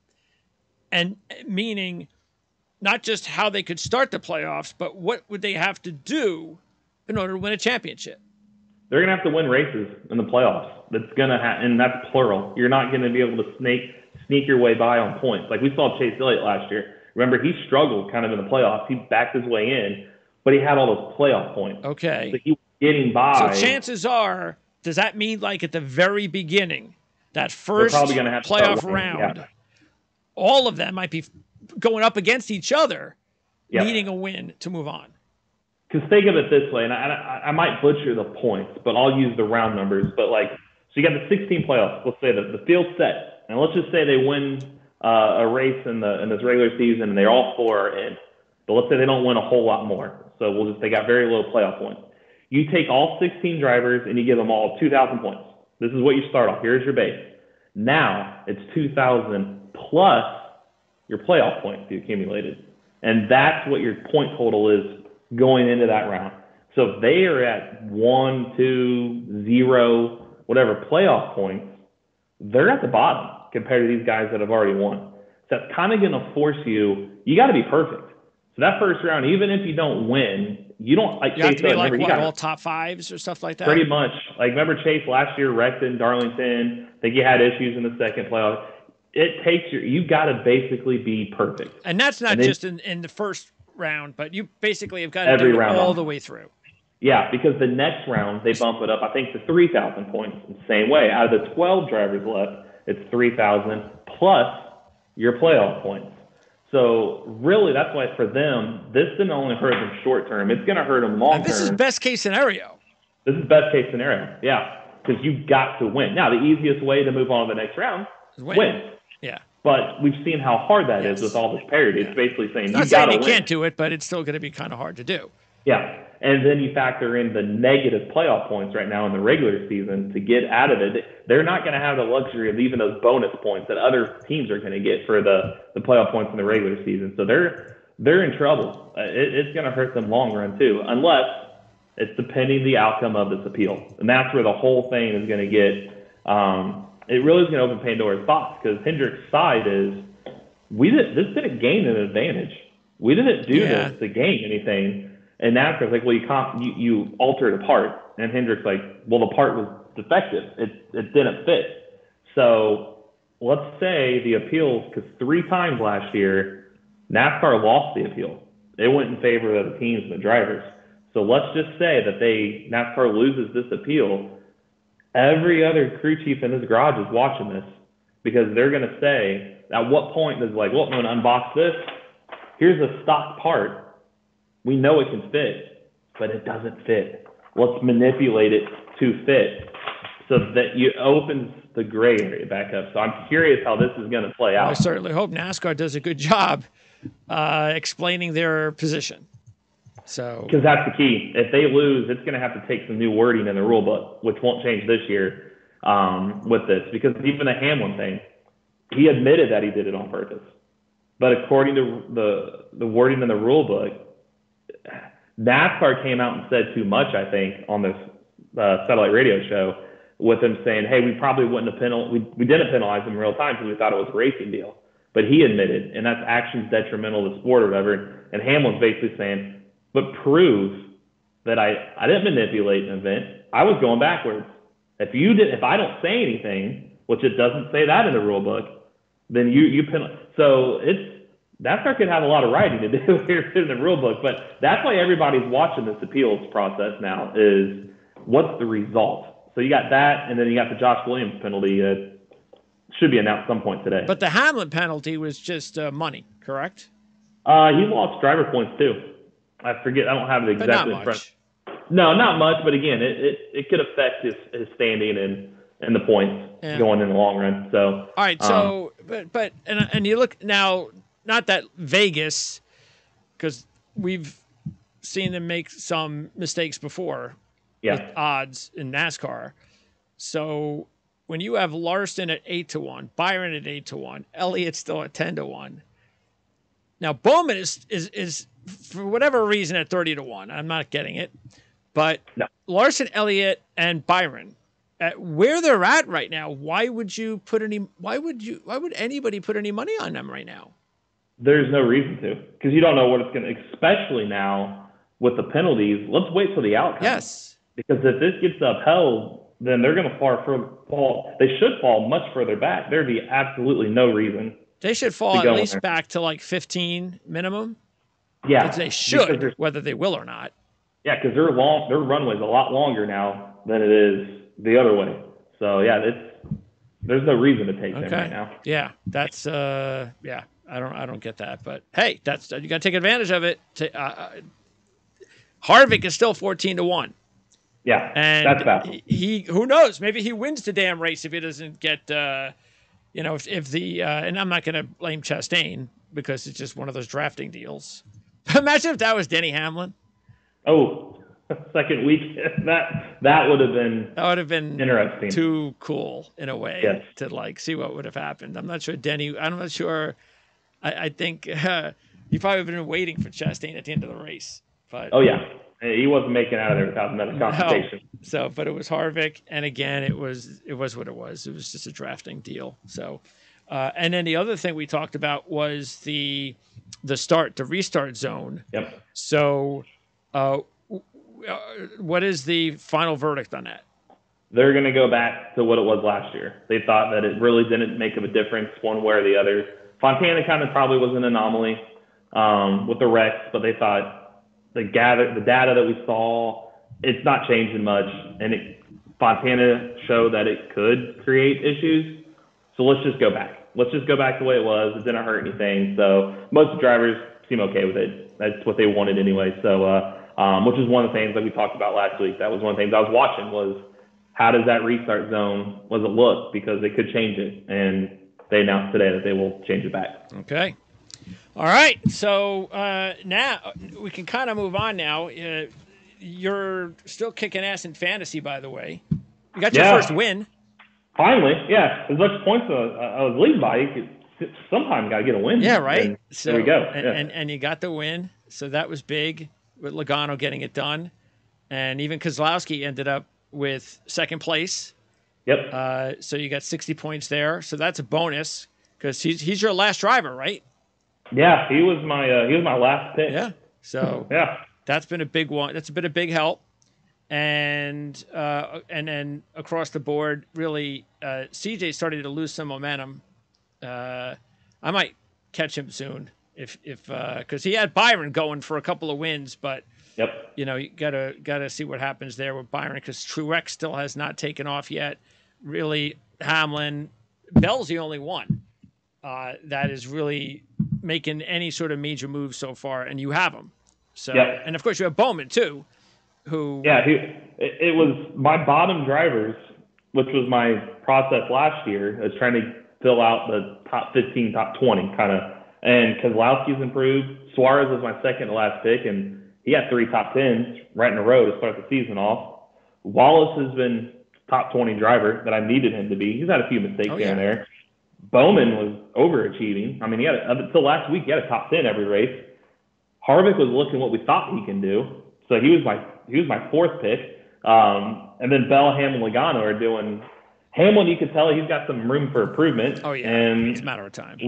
and meaning not just how they could start the playoffs, but what would they have to do in order to win a championship. They're going to have to win races in the playoffs. That's going to happen, and that's plural. You're not going to be able to sneak sneak your way by on points. Like we saw Chase Elliott last year. Remember, he struggled kind of in the playoffs. He backed his way in, but he had all those playoff points. Okay. So he was getting by. So chances are, does that mean like at the very beginning, that 1st probably gonna have playoff round, yeah. all of them might be going up against each other, yep. needing a win to move on? because think of it this way, and I, I, I might butcher the points, but I'll use the round numbers. But like, so you got the 16 playoffs. Let's say that the field's set, and let's just say they win uh, a race in the in this regular season, and they're all four are in. But let's say they don't win a whole lot more. So we'll just they got very low playoff points. You take all 16 drivers and you give them all 2,000 points. This is what you start off. Here's your base. Now it's 2,000 plus your playoff points you accumulated, and that's what your point total is going into that round. So if they are at one, two, zero, whatever playoff points, they're at the bottom compared to these guys that have already won. So that's kind of going to force you. You got to be perfect. So that first round, even if you don't win, you don't like you Chase. Have to be like what, all top fives or stuff like that. Pretty much. Like remember Chase last year, wrecked in Darlington. I think he had issues in the second playoff. It takes your. You got to basically be perfect. And that's not and just in, in the first round, but you basically have got to Every round all on. the way through. Yeah, because the next round they bump it up, I think, to 3,000 points. The same way. Out of the 12 drivers left, it's 3,000 plus your playoff points. So really, that's why for them, this didn't only hurt them short term; it's going to hurt them long term. This is best case scenario. This is best case scenario. Yeah, because you've got to win. Now, the easiest way to move on to the next round is win. win. Yeah. But we've seen how hard that yes. is with all this parity. It's basically saying you got to win. can't do it, but it's still going to be kind of hard to do. Yeah, and then you factor in the negative playoff points right now in the regular season to get out of it. They're not going to have the luxury of even those bonus points that other teams are going to get for the the playoff points in the regular season. So they're they're in trouble. Uh, it, it's going to hurt them long run too, unless it's depending the outcome of this appeal, and that's where the whole thing is going to get. Um, it really is going to open Pandora's box because Hendrick's side is we did this didn't gain an advantage. We didn't do yeah. this to gain anything. And NASCAR's like, well, you can't, you, you altered a part. And Hendrick's like, well, the part was defective. It, it didn't fit. So let's say the appeals, because three times last year, NASCAR lost the appeal. They went in favor of the teams and the drivers. So let's just say that they NASCAR loses this appeal every other crew chief in this garage is watching this because they're going to say, at what point does like, well, I'm going to unbox this. Here's a stock part. We know it can fit, but it doesn't fit. Let's manipulate it to fit so that you opens the gray area back up. So I'm curious how this is going to play out. I certainly hope NASCAR does a good job uh, explaining their position. So because that's the key. If they lose, it's going to have to take some new wording in the rule book, which won't change this year um, with this. Because even the Hamlin thing, he admitted that he did it on purpose. But according to the the wording in the rule book, NASCAR came out and said too much. I think on this uh, satellite radio show with him saying, "Hey, we probably wouldn't have penal we we didn't penalize him in real time because we thought it was a racing deal." But he admitted, and that's actions detrimental to the sport or whatever. And Hamlin's basically saying, but prove that I, I didn't manipulate an event. I was going backwards. If you did, if I don't say anything, which it doesn't say that in the rule book, then you you penalize." So it's NASCAR could have a lot of writing to do here in the rule book, but that's why everybody's watching this appeals process now. Is what's the result? So you got that, and then you got the Josh Williams penalty. Uh, should be announced some point today. But the Hamlin penalty was just uh, money, correct? Uh, he lost driver points too. I forget. I don't have it exactly in front. No, not much. But again, it, it, it could affect his, his standing and and the points yeah. going in the long run. So all right. So um, but but and and you look now. Not that Vegas, because we've seen them make some mistakes before yeah. with odds in NASCAR. So when you have Larson at eight to one, Byron at eight to one, Elliott still at ten to one. Now Bowman is is is for whatever reason at thirty to one. I'm not getting it, but no. Larson, Elliott, and Byron at where they're at right now. Why would you put any? Why would you? Why would anybody put any money on them right now? There's no reason to because you don't know what it's going to. Especially now with the penalties. Let's wait for the outcome. Yes. Because if this gets upheld, then they're going to far fall. They should fall much further back. There'd be absolutely no reason. They should fall at least back to like 15 minimum. Yeah, they should, whether they will or not. Yeah, because their long their runway's a lot longer now than it is the other way. So yeah, it's there's no reason to take okay. them right now. Yeah, that's uh yeah. I don't I don't get that, but hey, that's you got to take advantage of it. To, uh, uh, Harvick is still 14 to one. Yeah, and that's bad. He, he, who knows? Maybe he wins the damn race if he doesn't get. Uh, you know, if, if the uh, and I'm not going to blame Chastain because it's just one of those drafting deals. Imagine if that was Denny Hamlin. Oh, second week that that would have been that would have been interesting. Too cool in a way yes. to like see what would have happened. I'm not sure Denny. I'm not sure. I, I think uh, you probably have been waiting for Chastain at the end of the race. But oh yeah, he wasn't making out of there without another confrontation. No. So, but it was Harvick, and again, it was it was what it was. It was just a drafting deal. So, uh, and then the other thing we talked about was the the start, the restart zone. Yep. So, uh, what is the final verdict on that? They're going to go back to what it was last year. They thought that it really didn't make of a difference one way or the other. Fontana kind of probably was an anomaly um, with the wrecks, but they thought the gather the data that we saw, it's not changing much, and it, Fontana showed that it could create issues. So let's just go back. Let's just go back the way it was. It didn't hurt anything. So most drivers seem okay with it. That's what they wanted anyway. So, uh, um, which is one of the things that we talked about last week. That was one of the things I was watching was how does that restart zone was it look because they could change it and they announced today that they will change it back. Okay. All right, so uh, now we can kind of move on. Now uh, you're still kicking ass in fantasy, by the way. You got your yeah. first win. Finally, yeah. As much points as I was leading by, sometime got to get a win. Yeah, right. so, there we go. And, yeah. and, and you got the win, so that was big with Logano getting it done, and even Keselowski ended up with second place. Yep. Uh, so you got 60 points there, so that's a bonus because he's he's your last driver, right? Yeah, he was my uh, he was my last pick. Yeah. So yeah, that's been a big one. That's been a big help. And uh, and then across the board, really, uh, CJ started to lose some momentum. Uh, I might catch him soon if if because uh, he had Byron going for a couple of wins, but yep, you know you gotta gotta see what happens there with Byron because Truex still has not taken off yet. Really, Hamlin, Bell's the only one uh, that is really making any sort of major move so far, and you have him. So, yep. and of course you have Bowman too, who yeah, he, it, was my bottom drivers, which was my process last year, is trying to fill out the top 15, top 20 kind of. And Keselowski's improved. Suarez was my second to last pick, and he had three top tens right in a row to start the season off. Wallace has been top 20 driver that I needed him to be. He's had a few mistakes oh, here yeah. and there. Bowman was overachieving. I mean, he had a, until last week he had a top ten every race. Harvick was looking what we thought he can do, so he was my he was my fourth pick. Um, and then Bell, Hamlin, Logano are doing. Hamlin, you could tell he's got some room for improvement. Oh yeah, and it's a matter of time.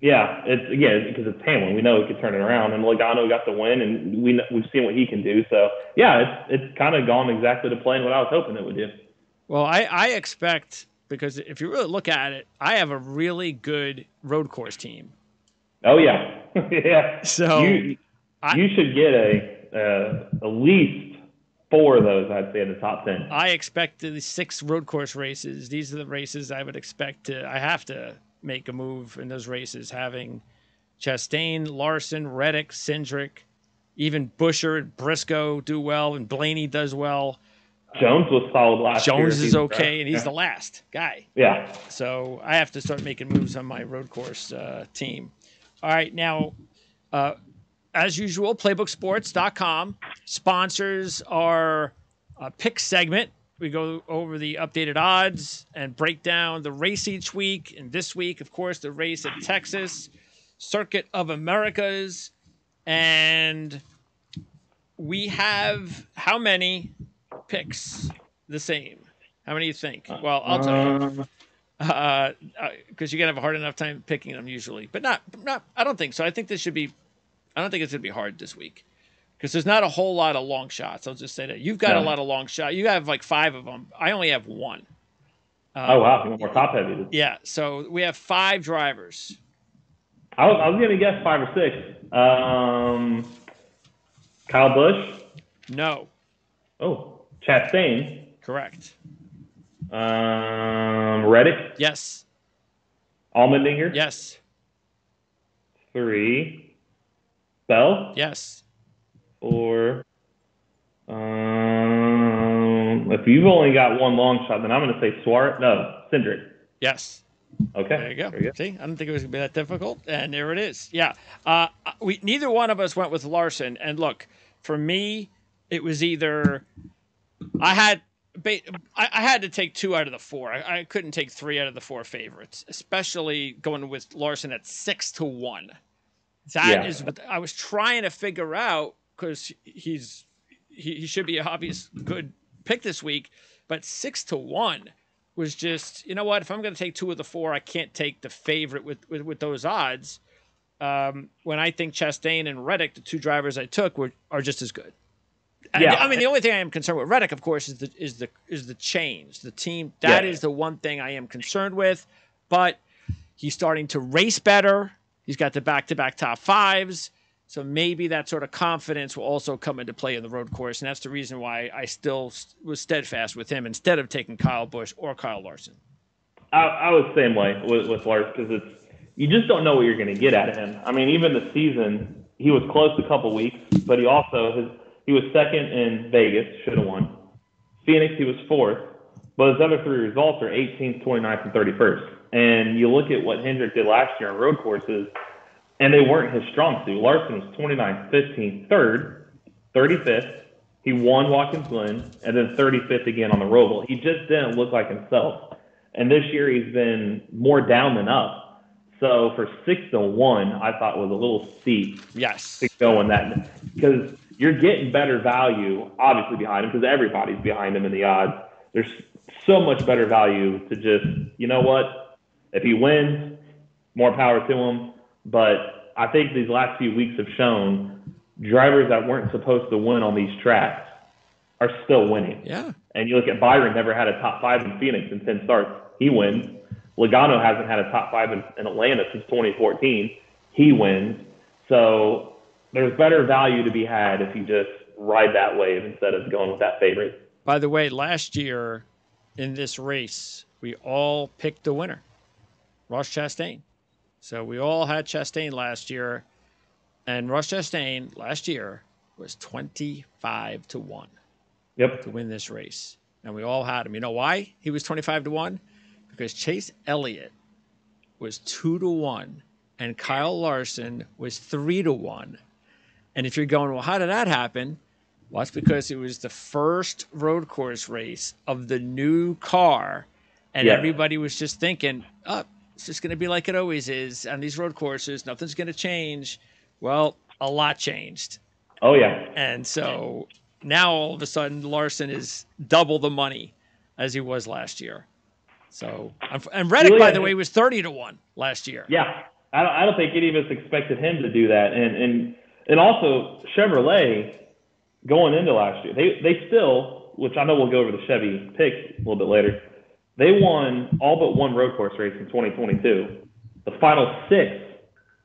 Yeah, it's again because it's Hamlin. We know he could turn it around, and Logano got the win, and we we've seen what he can do. So yeah, it's it's kind of gone exactly to plan what I was hoping it would do. Well, I I expect because if you really look at it, I have a really good road course team. Oh yeah, yeah. So you, I- you should get a uh, at least four of those. I'd say in the top ten. I expect the six road course races. These are the races I would expect to. I have to make a move in those races, having Chastain, Larson, Reddick, Cindric, even Buescher, Briscoe do well, and Blaney does well. Jones was solid last year. Jones is okay, and he's yeah. the last guy. yeah. So I have to start making moves on my road course uh, team. All right, now, uh, as usual, playbooksports.com sponsors our uh, pick segment. We go over the updated odds and break down the race each week. And this week, of course, the race at Texas, Circuit of Americas. And we have how many picks the same? How many do you think? Well, I'll tell you Um, because you're gonna have a hard enough time picking them usually, but not not. I don't think so. I think this should be. I don't think it's gonna be hard this week because there's not a whole lot of long shots. I'll just say that you've got a lot of long shots. You have like five of them. I only have one. Uh, oh wow, you want more top heavy. Yeah, so we have five drivers. I was, I was gonna guess five or six. Um, Kyle Busch. No, Oh, Chastain. correct. Um, Reddick. Yes, Allmendinger. yes, Three. Bell. yes. Or um, if you've only got one long shot, then I'm gonna say Suarez. No, Cindric. Yes. Okay. There you go. There you go. See, I didn't think it was gonna be that difficult, and there it is. Yeah, uh, we neither one of us went with Larson. And look, for me, it was either I had I, I had to take two out of the four. I, I couldn't take three out of the four favorites, especially going with Larson at six to one. That is Yeah. what I was trying to figure out because he's he, he should be a obvious good pick this week, but six to one was just you know what if I'm going to take two of the four, I can't take the favorite with with, with those odds. Um, when I think Chastain and Reddick, the two drivers I took, were are just as good. I- Yeah. I, mean the only thing I am concerned with Reddick, of course, is the is the is the change. The team that is Yeah. the one thing I am concerned with, but he's starting to race better. He's got the back to back top fives. So maybe that sort of confidence will also come into play in the road course, and that's the reason why I still st- was steadfast with him instead of taking Kyle Busch or Kyle Larson. I, I was the same way with, with Lars because it's you just don't know what you're going to get out of him. I mean, even the season, he was close a couple weeks, but he also his he was second in Vegas, should have won. Phoenix, he was fourth, but his other three results are 18th, 29th, and 31st. And you look at what Hendrick did last year on road courses, and they weren't his strong suit. Larson was 29th, 15th, third, 35th. He won Watkins Glen, and then 35th again on the Roval. He just didn't look like himself. And this year he's been more down than up. So for six to one, I thought was a little steep Yes. to go in that because you're getting better value obviously behind him because everybody's behind him in the odds. There's so much better value to just you know what if he wins, more power to him. But I think these last few weeks have shown drivers that weren't supposed to win on these tracks are still winning. Yeah. And you look at Byron, never had a top five in Phoenix in 10 starts. He wins. Logano hasn't had a top five in, in Atlanta since 2014. He wins. So there's better value to be had if you just ride that wave instead of going with that favorite. By the way, last year in this race, we all picked the winner, Ross Chastain. So we all had Chastain last year, and Ross Chastain last year was 25 to 1 Yep. to win this race. And we all had him. You know why he was 25 to 1? Because Chase Elliott was 2 to 1 and Kyle Larson was 3 to 1. And if you're going, well, how did that happen? Well, that's because it was the first road course race of the new car. And Yeah. everybody was just thinking, oh, it's just going to be like it always is on these road courses. Nothing's going to change. Well, a lot changed. Oh, yeah. And so now all of a sudden Larson is double the money as he was last year. So and Reddick, Really, by the way, was thirty to one last year. Yeah. I don't, I don't think any of us expected him to do that. And, and, and also, Chevrolet going into last year, they, they still, which I know we'll go over the Chevy picks a little bit later, they won all but one road course race in 2022. The final six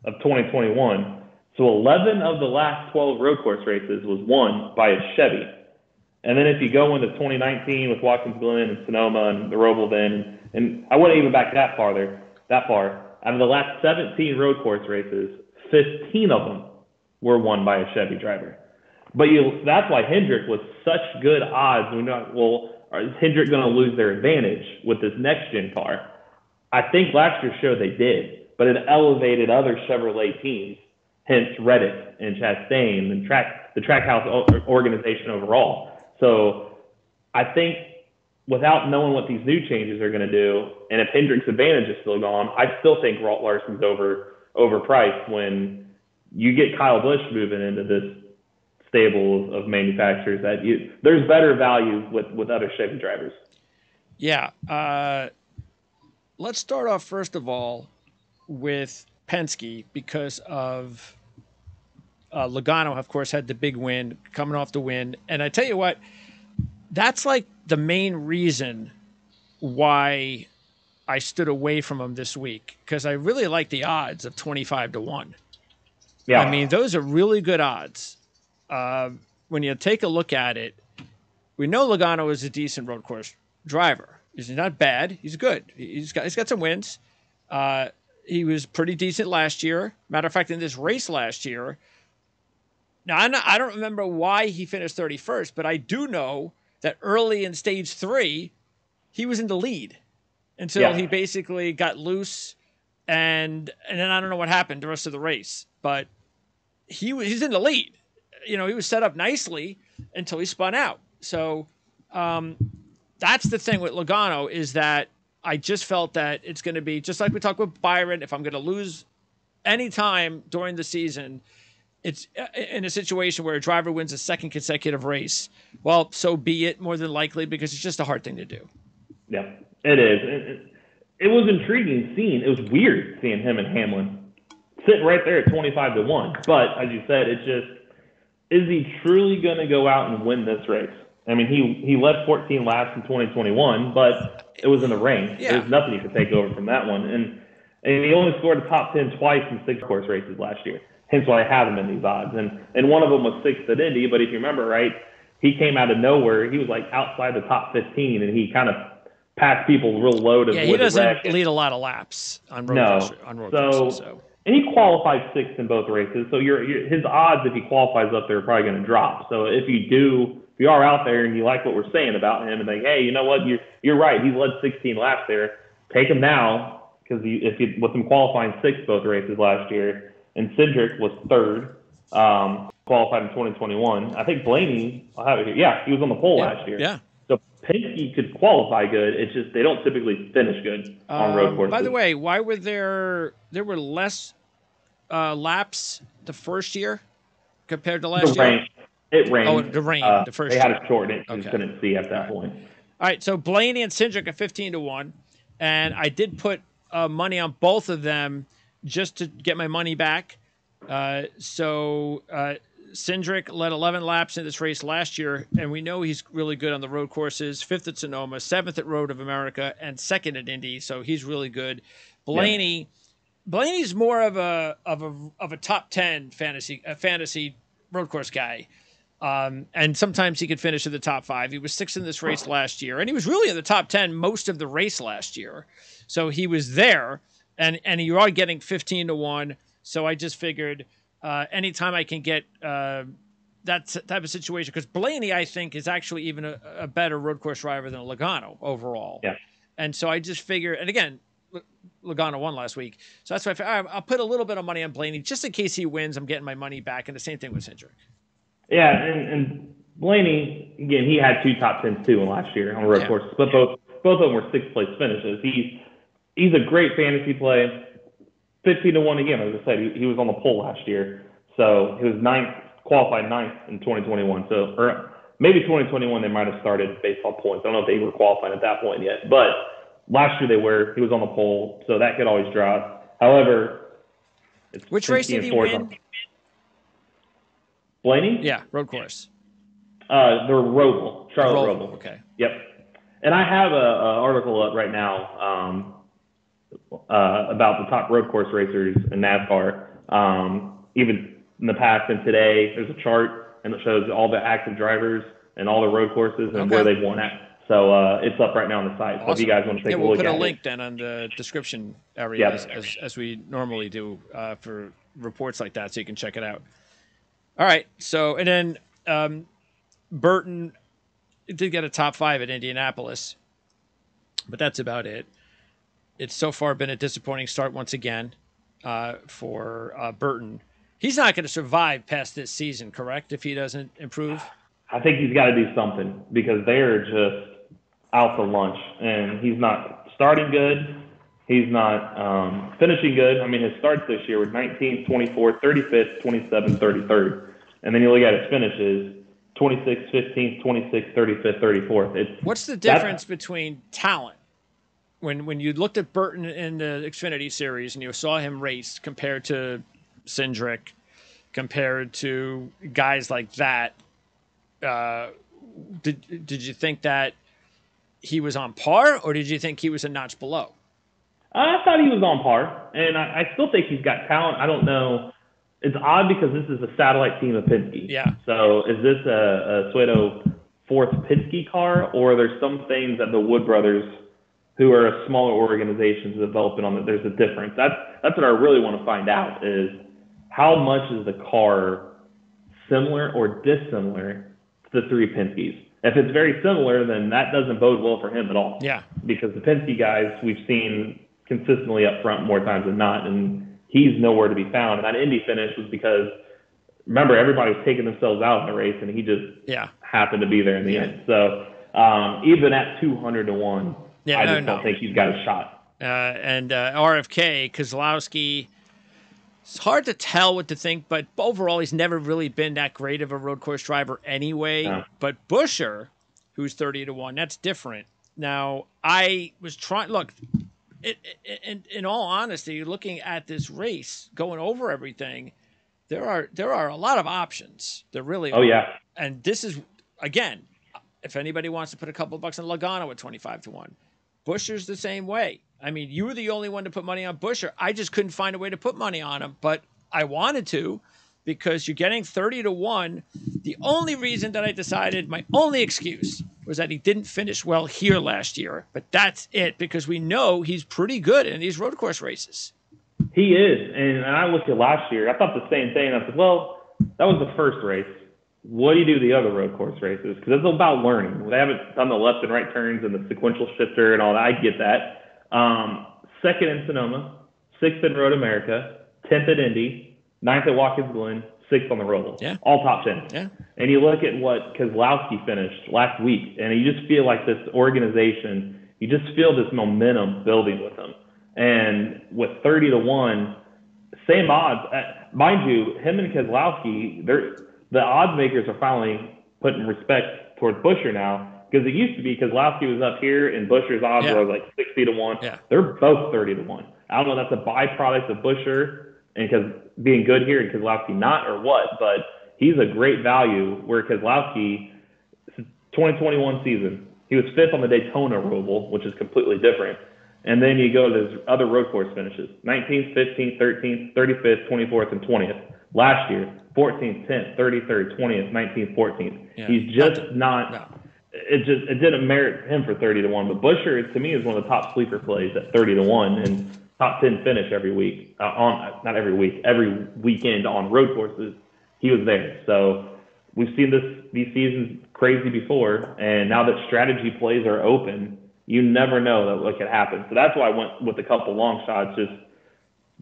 of 2021. So 11 of the last 12 road course races was won by a Chevy. And then if you go into 2019 with Watkins Glen and Sonoma and the Roval then, and I wouldn't even back that farther, that far. Out of the last 17 road course races, 15 of them were won by a Chevy driver. But you, that's why Hendrick was such good odds. We're not, well, is Hendrick going to lose their advantage with this next gen car? I think last year's show they did, but it elevated other Chevrolet teams, hence Reddick and Chastain and track the Trackhouse organization overall. So I think without knowing what these new changes are going to do, and if Hendrick's advantage is still gone, I still think Ralt Larson's over overpriced when you get Kyle Busch moving into this stable of manufacturers that you there's better value with with other Chevy drivers. Yeah. Uh, let's start off first of all with Penske because of uh, Logano, of course, had the big win coming off the win, and I tell you what, that's like the main reason why I stood away from him this week because I really like the odds of twenty five to one. Yeah, I mean those are really good odds uh, when you take a look at it, we know Logano is a decent road course driver. He's not bad. He's good. He's got he's got some wins. Uh, he was pretty decent last year. Matter of fact, in this race last year. Now not, i don't remember why he finished 31st, but I do know that early in stage three, he was in the lead until yeah. he basically got loose, and and then I don't know what happened the rest of the race, but he was he's in the lead you know, he was set up nicely until he spun out. So um, that's the thing with Logano is that I just felt that it's going to be just like we talked with Byron. If I'm going to lose any time during the season, it's uh, in a situation where a driver wins a second consecutive race. Well, so be it. More than likely, because it's just a hard thing to do. Yeah, it is. It, it was intriguing seeing. It was weird seeing him and Hamlin sitting right there at 25 to one. But as you said, it just is he truly going to go out and win this race? I mean, he he led 14 laps in 2021, but it was in the rain. Yeah. There's nothing he could take over from that one, and and he only scored a top 10 twice in six course races last year. Hence why I have him in these odds, and and one of them was sixth at Indy. But if you remember right, he came out of nowhere. He was like outside the top 15, and he kind of passed people real low to yeah. He doesn't lead a lot of laps on road no. Course, on road so, courses, so and he qualified sixth in both races. So your, his odds if he qualifies up there are probably going to drop. So if you do, if you are out there and you like what we're saying about him and think, hey, you know what, you're you're right, he led 16 laps there. Take him now because if you with him qualifying sixth both races last year, and Cindric was third, um, qualified in 2021. I think Blaney, I'll have it here. Yeah, he was on the pole yeah, last year. Yeah. So Penske could qualify good. It's just they don't typically finish good on road courses. Um, by the way, why were there there were less uh, laps the first year compared to last the year? Rain. It rained. Oh, the rain. Uh, the first. They had to shorten it. Okay. couldn't see at that point. All right. So Blaney and Cindric are fifteen to one, and I did put uh, money on both of them just to get my money back. Uh, so uh, Cindric led 11 laps in this race last year, and we know he's really good on the road courses. Fifth at Sonoma, seventh at Road of America, and second at Indy. So he's really good. Blaney. Yeah Blaney's more of a of a of a top ten fantasy a fantasy road course guy. Um, and sometimes he could finish in the top five. He was sixth in this race last year, and he was really in the top ten most of the race last year. So he was there, and and you are getting fifteen to one. So I just figured uh, anytime I can get uh, that type of situation, because Blaney I think is actually even a, a better road course driver than Logano overall. Yeah. And so I just figure, and again, Logano won last week. So that's why I will put a little bit of money on Blaney just in case he wins. I'm getting my money back. And the same thing with Cindric. Yeah, and, and Blaney again, he had two top tens too in last year on road yeah. courses, but both both of them were sixth place finishes. He's he's a great fantasy play. Fifteen to one again, as I said, he, he was on the pole last year, so he was ninth, qualified ninth in 2021. So or maybe 2021 they might have started based on points. I don't know if they were qualifying at that point yet, but Last year they were. He was on the pole, so that could always drop. However, which race did he win? On. Blaney? Yeah, road course. Uh, the Roval, Charlotte Roval. Okay. Yep. And I have a, a article up right now um, uh, about the top road course racers in NASCAR. um, even in the past and today, there's a chart and it shows all the active drivers and all the road courses and Okay. where they've won at. So uh, it's up right now on the site. So if you guys want to take yeah, a we'll look put a link then on the description area as, as, as we normally do uh, for reports like that, so you can check it out. All right. So and then um, Burton did get a top five at Indianapolis, but that's about it. It's so far been a disappointing start once again uh, for uh, Burton. He's not going to survive past this season, correct? If he doesn't improve. I think he's got to do something because they're just out to lunch, and he's not starting good. He's not um, finishing good. I mean, his starts this year were 19th, 24th, 35th, 27th, 33rd. And then you look at his finishes 26th, 15th, 26th, 35th, 34th. It's, What's the difference between talent when when you looked at Burton in the Xfinity series and you saw him race compared to Cindric, compared to guys like that? Uh, did did you think that he was on par, or did you think he was a notch below? Uh, I thought he was on par, and I, I still think he's got talent. I don't know. It's odd because this is a satellite team of Penske. Yeah. So is this a, a Suedo fourth Penske car, or there's some things that the Wood brothers, who are a smaller organization, developing on that there's a difference. That's that's what I really want to find out is how much is the car similar or dissimilar to the three Penskes. If it's very similar, then that doesn't bode well for him at all Yeah, because the Penske guys we've seen consistently up front more times than not, and he's nowhere to be found. And that Indy finish was because remember everybody was taking themselves out in the race, and he just yeah, happened to be there in the end. So um, even at 200 to one, Yeah, I no, just don't think he's got a shot. uh, and uh, RFK Keselowski. It's hard to tell what to think, but overall, he's never really been that great of a road course driver anyway. No. But Buescher, who's thirty to one, that's different. Now, I was trying. Look, it, it, in, in all honesty, looking at this race, going over everything, there are there are a lot of options. There really Oh are. yeah, And this is again, if anybody wants to put a couple of bucks on Logano at twenty five to one, Buescher's the same way. I mean, you were the only one to put money on Buescher. I just couldn't find a way to put money on him, but I wanted to because you're getting thirty to one. The only reason that I decided, my only excuse, was that he didn't finish well here last year. But that's it because we know he's pretty good in these road course races. he is. And, and I looked at last year. I thought the same thing. I said, well, that was the first race. What do you do the other road course races? Because it's about learning. They haven't done the left and right turns and the sequential shifter and all that. I get that. Um, second in Sonoma, sixth in Road America, tenth at Indy, ninth at Watkins Glen, sixth on the Roval. Yeah. All top ten. Yeah. And you look at what Keselowski finished last week, and you just feel like this organization, you just feel this momentum building with them. And with 30 to 1, same odds. Uh, mind you, him and Keselowski, they're, the odds makers are finally putting respect towards Buescher now. Because it used to be because Keselowski was up here and Buescher's odds Yeah. were like 60 to 1. Yeah. They're both 30 to 1. I don't know if that's a byproduct of Buescher and because being good here and Keselowski not or what, but he's a great value where Keselowski 2021 season. He was fifth on the Daytona Roval, which is completely different. And then you go to his other road course finishes 19th, 15th, 13th, 35th, 24th, and 20th. Last year, 14th, 10th, 33rd, 20th, 19th, 14th. Yeah. He's just not. No. It just it didn't merit him for 30 to one. But Buescher, to me, is one of the top sleeper plays at 30 to one and top 10 finish every week uh, on not every week, every weekend on road courses. He was there. So we've seen this these seasons crazy before, and now that strategy plays are open, you never know that what could happen. So that's why I went with a couple long shots. Just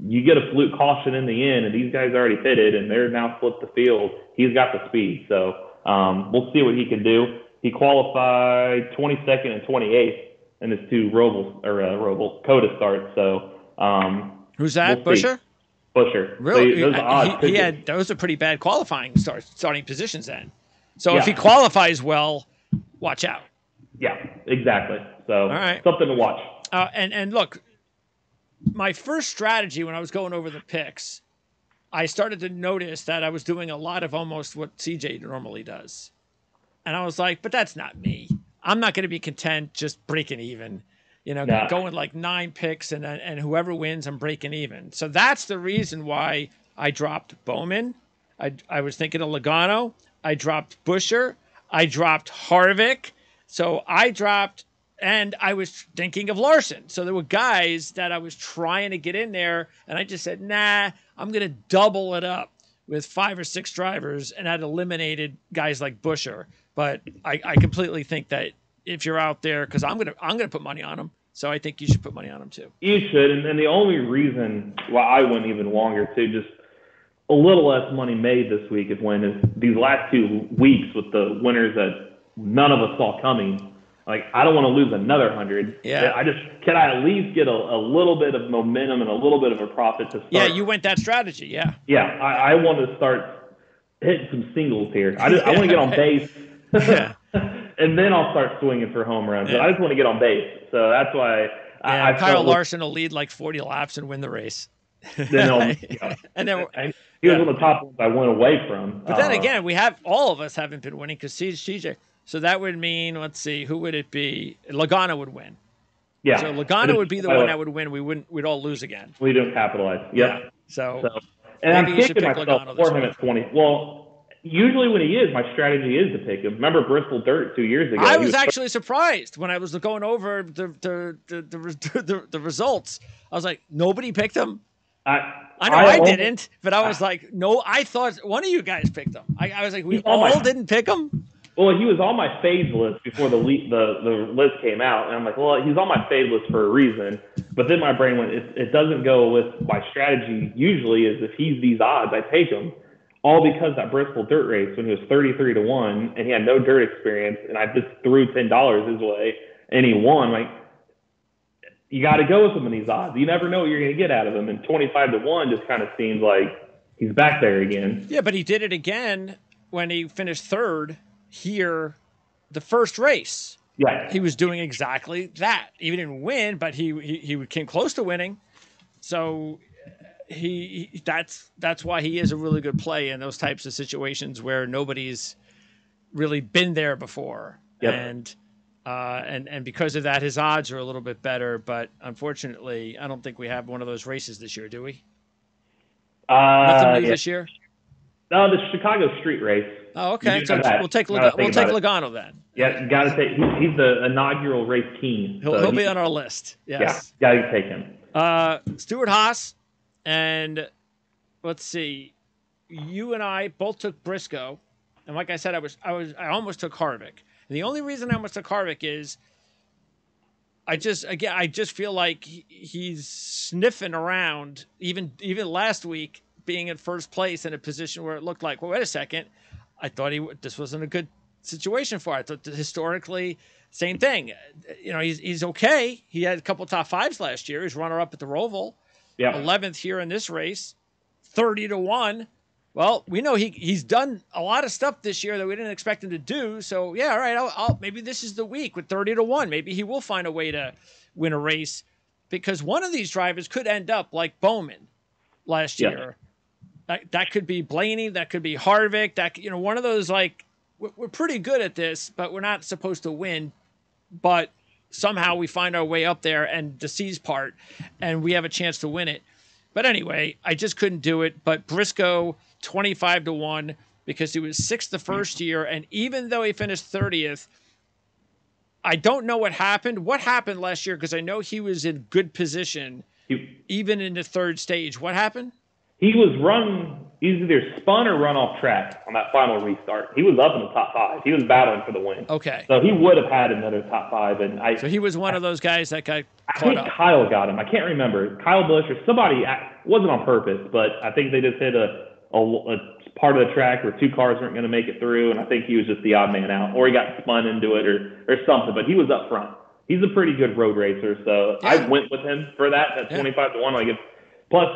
you get a fluke caution in the end, and these guys already pitted, and they're now flipped the field. He's got the speed, so um, we'll see what he can do. He qualified 22nd and 28th in his two Roval or uh, Roval COTA starts. So um, Who's that? We'll see. Buescher? Buescher, So Really? those Uh, odds he, he had those are pretty bad qualifying start, starting positions then. So if he qualifies well, watch out. yeah, exactly. So right. something to watch. Uh, and and look, my first strategy when I was going over the picks, I started to notice that I was doing a lot of almost what CJ normally does, and I was like, but that's not me. I'm not going to be content just breaking even. You know, Nah. going like nine picks and uh, and whoever wins, I'm breaking even. So that's the reason why I dropped Bowman. I, I was thinking of Logano. I dropped Buescher. I dropped Harvick. So I dropped, and I was thinking of Larson. So there were guys that I was trying to get in there, and I just said, nah, I'm going to double it up with five or six drivers, and I'd eliminated guys like Buescher. But I, I completely think that if you're out there, because I'm gonna I'm gonna put money on him. So I think you should put money on him too. You should, and, and the only reason why I went even longer too, just a little less money made this week is when is these last two weeks with the winners that none of us saw coming. Like I don't want to lose another hundred. Yeah. I just can I at least get a, a little bit of momentum and a little bit of a profit to start. Yeah, you went that strategy. Yeah. Yeah, I, I want to start hitting some singles here. I just I want to get on base. Yeah. and then I'll start swinging for home runs. Yeah. But I just want to get on base, so that's why Yeah, I Kyle felt like- Larson will lead like 40 laps and win the race. Then I'll, and then, I- he was one of the top ones I went away from. but then Uh, again, we have all of us haven't been winning because CJ. So that would mean, let's see, who would it be? Logano would win. yeah. So Logano would be the one that would win. We wouldn't. We'd all lose again. We don't capitalize. Yep. So, So, and I'm you should kicking pick myself Logano for him at 20. Well, usually when he is, my strategy is to pick him. Remember Bristol Dirt two years ago? I He was actually surprised when I was going over the the the the, the, the results. I was like, nobody picked him. I, I know I, almost- didn't, but I was like, no, I thought one of you guys picked him. I, I was like, we on my- all didn't pick him. Well, he was on my fade list before the le- the the list came out, and I'm like, well, he's on my fade list for a reason. But then my brain went, it, it doesn't go with my strategy. Usually, is if he's these odds, I take him. All because that Bristol dirt race when he was 33 to one, and he had no dirt experience, and I just threw ten dollars his way, and he won. Like, you got to go with him in these odds. You never know what you're going to get out of him, and 25 to one just kind of seems like he's back there again. Yeah, but he did it again when he finished third here, the first race. Yeah, He was doing exactly that. He didn't win, but he he, he came close to winning. So he, he that's that's why he is a really good play in those types of situations where nobody's really been there before. Yep. And uh, and and because of that, his odds are a little bit better. But unfortunately, I don't think we have one of those races this year, do we? Nothing uh, new yeah. this year. No, the Chicago street race. Oh, okay. So we'll take Now that I Log- we'll take Logano then. Yeah, got to take. He's, he's the inaugural race king. He'll, so he'll he- be on our list. Yes. Yeah, got to take him. Uh, Stewart-Haas and let's see, you and I both took Briscoe, and like I said, I was I was I almost took Harvick. And the only reason I almost took Harvick is I just again I just feel like he's sniffing around even even last week being in first place in a position where it looked like well wait a second I thought he this wasn't a good situation for. I thought historically, same thing. You know, he's he's okay. He had a couple top fives last year. He's runner up at the Roval, Yeah, eleventh here in this race, thirty to one. Well, we know he he's done a lot of stuff this year that we didn't expect him to do. So yeah, all right. I'll, I'll maybe this is the week with thirty to one. Maybe he will find a way to win a race because one of these drivers could end up like Bowman last Yeah. year. That, that could be Blaney. That could be Harvick. That you know one of those like we're, we're pretty good at this, but we're not supposed to win. But somehow we find our way up there and the C's part, and we have a chance to win it. But anyway, I just couldn't do it. But Briscoe, twenty five to one, because he was sixth the first year, and even though he finished thirtieth, I don't know what happened. What happened last year? Because I know he was in good position he, even in the third stage. What happened? He was run. He's either spun or run off track on that final restart. He was up in the top five. He was battling for the win. Okay. So he would have had another top five. And I, So he was one of those guys that got I think up. Kyle got him. I can't remember. Kyle Busch or somebody I- wasn't on purpose, but I think they just hit a, a, a part of the track where two cars weren't going to make it through, and I think he was just the odd man out, or he got spun into it, or or something. But he was up front. He's a pretty good road racer, so Yeah. I went with him for that. At Yeah. twenty five to one, like plus.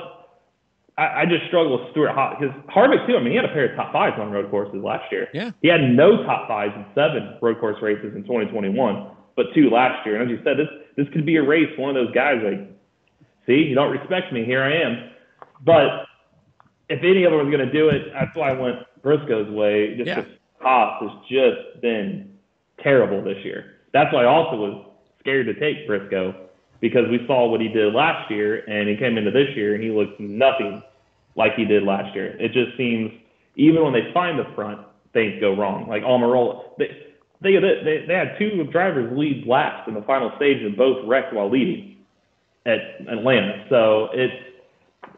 I, I just struggle with Stewart-Haas because Harvick too. I mean, he had a pair of top fives on road courses last year. Yeah. He had no top fives in seven road course races in 2021, but two last year. And as you said, this this could be a race. One of those guys like, see, you don't respect me. Here I am. But if any of them was going to do it, that's why I went Briscoe's way. Just Yeah. Haas has just been terrible this year. That's why I also was scared to take Briscoe because we saw what he did last year, and he came into this year and he looked nothing like he did last year. It just seems even when they find the front, things go wrong. Like Almirola, they they they, they had two drivers lead last in the final stage and both wrecked while leading at Atlanta. So it's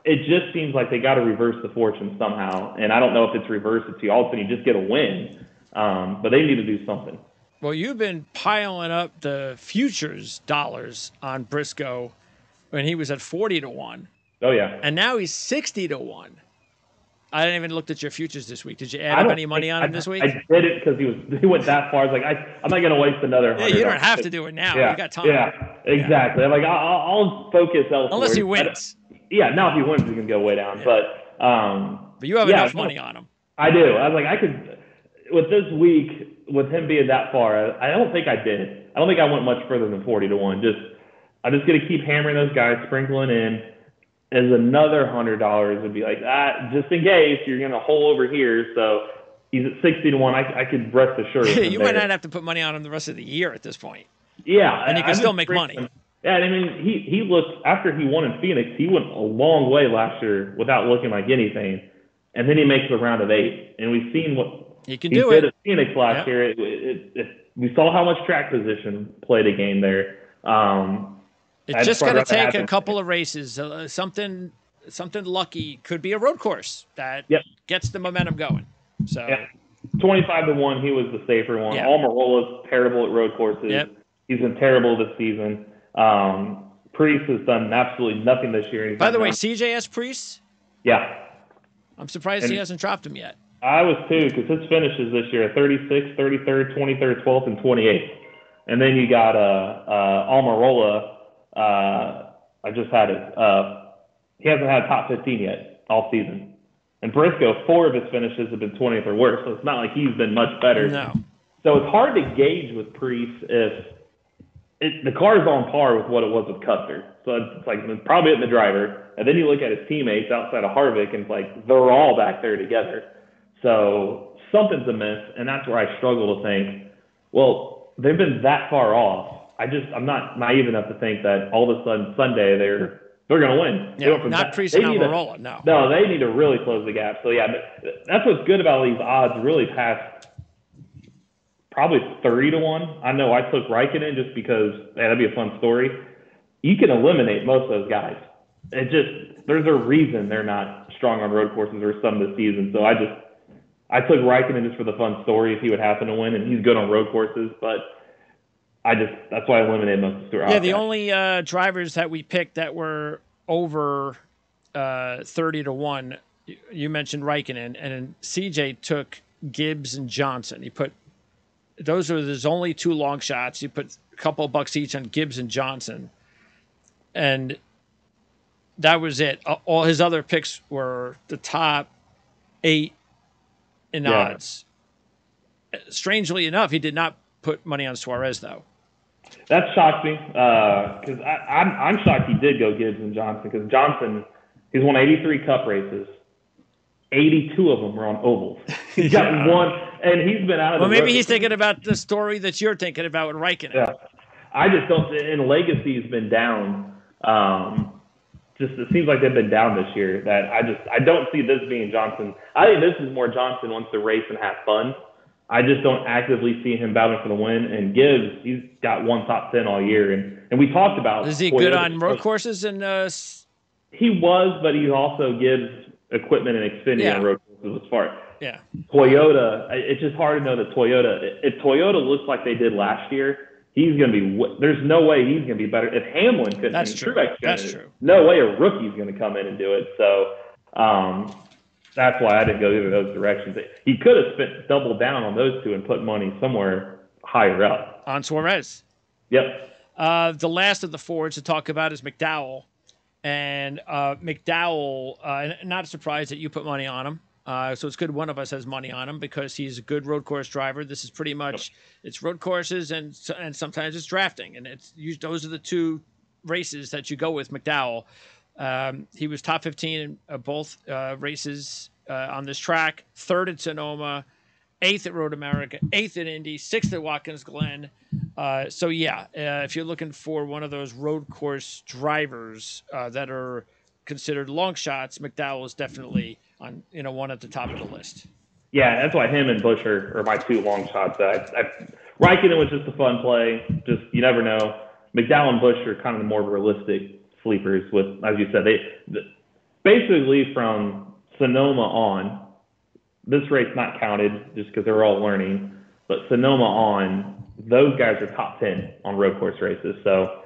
it just seems like they got to reverse the fortune somehow. And I don't know if it's reversed. It's all of a sudden you just get a win, um, but they need to do something. Well, you've been piling up the futures dollars on Briscoe when he was at forty to one. Oh yeah, and now he's sixty to one. I didn't even look at your futures this week. Did you add up any money on him I, this week? I did it because he was he went that far. I was like, I, I'm not going to waste another. Yeah, you don't have to do it now. Yeah, you got time. Yeah, exactly. Yeah. I'm like, I'll, I'll focus elsewhere. Unless he wins. Yeah, now if he wins, he can go way down. Yeah. But um, but you have yeah, enough money on him. I do. I was like, I could with this week with him being that far. I, I don't think I did. I don't think I went much further than forty to one. Just I'm just gonna keep hammering those guys, sprinkling in. As another hundred dollars would be like that, just in case you're gonna hole over here. So he's at sixty to one. I, I could rest assured. you might not have to put money on him the rest of the year at this point. Yeah, and you can I still make money. Him. Yeah, I mean, he he looked after he won in Phoenix. He went a long way last year without looking like anything, and then he makes the round of eight. And we've seen what he can he do did it. at Phoenix last yep. year. It, it, it, we saw how much track position played a game there. Um, it's just going to take a couple of races. Uh, something something lucky could be a road course that yep. gets the momentum going. So. Yeah. 25 to 1, he was the safer one. Yeah. Almirola's terrible at road courses. Yep. He's been terrible this season. Um, Preece has done absolutely nothing this year. He's By the way, CJS Preece? Yeah. I'm surprised and he hasn't dropped him yet. I was too, because his finishes this year are 36, 33rd, 23rd, 12th, and 28th. And then you got uh, uh, Almirola. Uh, I just had it. Uh, he hasn't had top 15 yet all season. And Briscoe, four of his finishes have been 20th or worse, so it's not like he's been much better. No. So it's hard to gauge with Preece if it, the car's on par with what it was with Custer. So it's like probably in the driver. And then you look at his teammates outside of Harvick, and it's like they're all back there together. So something's amiss, and that's where I struggle to think, well, they've been that far off. I just I'm not naive enough to think that all of a sudden Sunday they're they're going to win. Yeah, not Preece and Almirola, no. No, they need to really close the gap. So yeah, that's what's good about these odds. Really past probably 30 to 1. I know I took Raikkonen just because man, that'd be a fun story. You can eliminate most of those guys. It just, there's a reason they're not strong on road courses or some this season. So I just, I took Raikkonen just for the fun story if he would happen to win, and he's good on road courses, but I just, that's why I eliminated most of the Yeah, the only uh, drivers that we picked that were over uh, 30 to 1, you mentioned Raikkonen, and CJ took Gibbs and Johnson. He put those are his only two long shots. He put a couple bucks each on Gibbs and Johnson, and that was it. All his other picks were the top eight in yeah. odds. Strangely enough, he did not put money on Suarez though. That shocked me because uh, I'm I'm shocked he did go Gibbs and Johnson because Johnson he's won 83 Cup races. 82 of them were on ovals. He's got yeah. one, and he's been out of. Well, maybe he's thinking about the story that you're thinking about with Raikkonen. Yeah, I just don't. And Legacy's been down. Um, just it seems like they've been down this year. That I just I don't see this being Johnson. I think this is more Johnson wants to race and have fun. I just don't actively see him battling for the win. And Gibbs, he's got one top ten all year, and and we talked about. Is he good on road courses and? Uh, he was, but he also gives equipment and Xfinity yeah. on road courses as far. Yeah. Toyota, it's just hard to know that Toyota. If Toyota looks like they did last year, he's going to be. There's no way he's going to be better. If Hamlin couldn't, that's true. That's true. No way a rookie's going to come in and do it. So um, that's why I didn't go either of those directions. He could have spent double down on those two and put money somewhere higher up on Suarez. Yep. Uh, the last of the Fords to talk about is McDowell. And uh, McDowell, uh, not surprised that you put money on him. Uh, so it's good one of us has money on him because he's a good road course driver. This is pretty much it's road courses and and sometimes it's drafting, and it's those are the two races that you go with McDowell. Um, he was top 15 in uh, both uh, races uh, on this track, third at Sonoma, eighth at Road America, eighth at Indy, sixth at Watkins Glen. Uh, so yeah, uh, if you're looking for one of those road course drivers uh, that are considered long shots, McDowell is definitely on you know one at the top of the list. Yeah, that's why him and Busch are, are my two long shots. I, I, Raikkonen was just a fun play. Just you never know. McDowell and Busch are kind of the more realistic sleepers. With as you said, they basically from Sonoma on. This race not counted just because they're all learning, but Sonoma on, those guys are top ten on road course races. So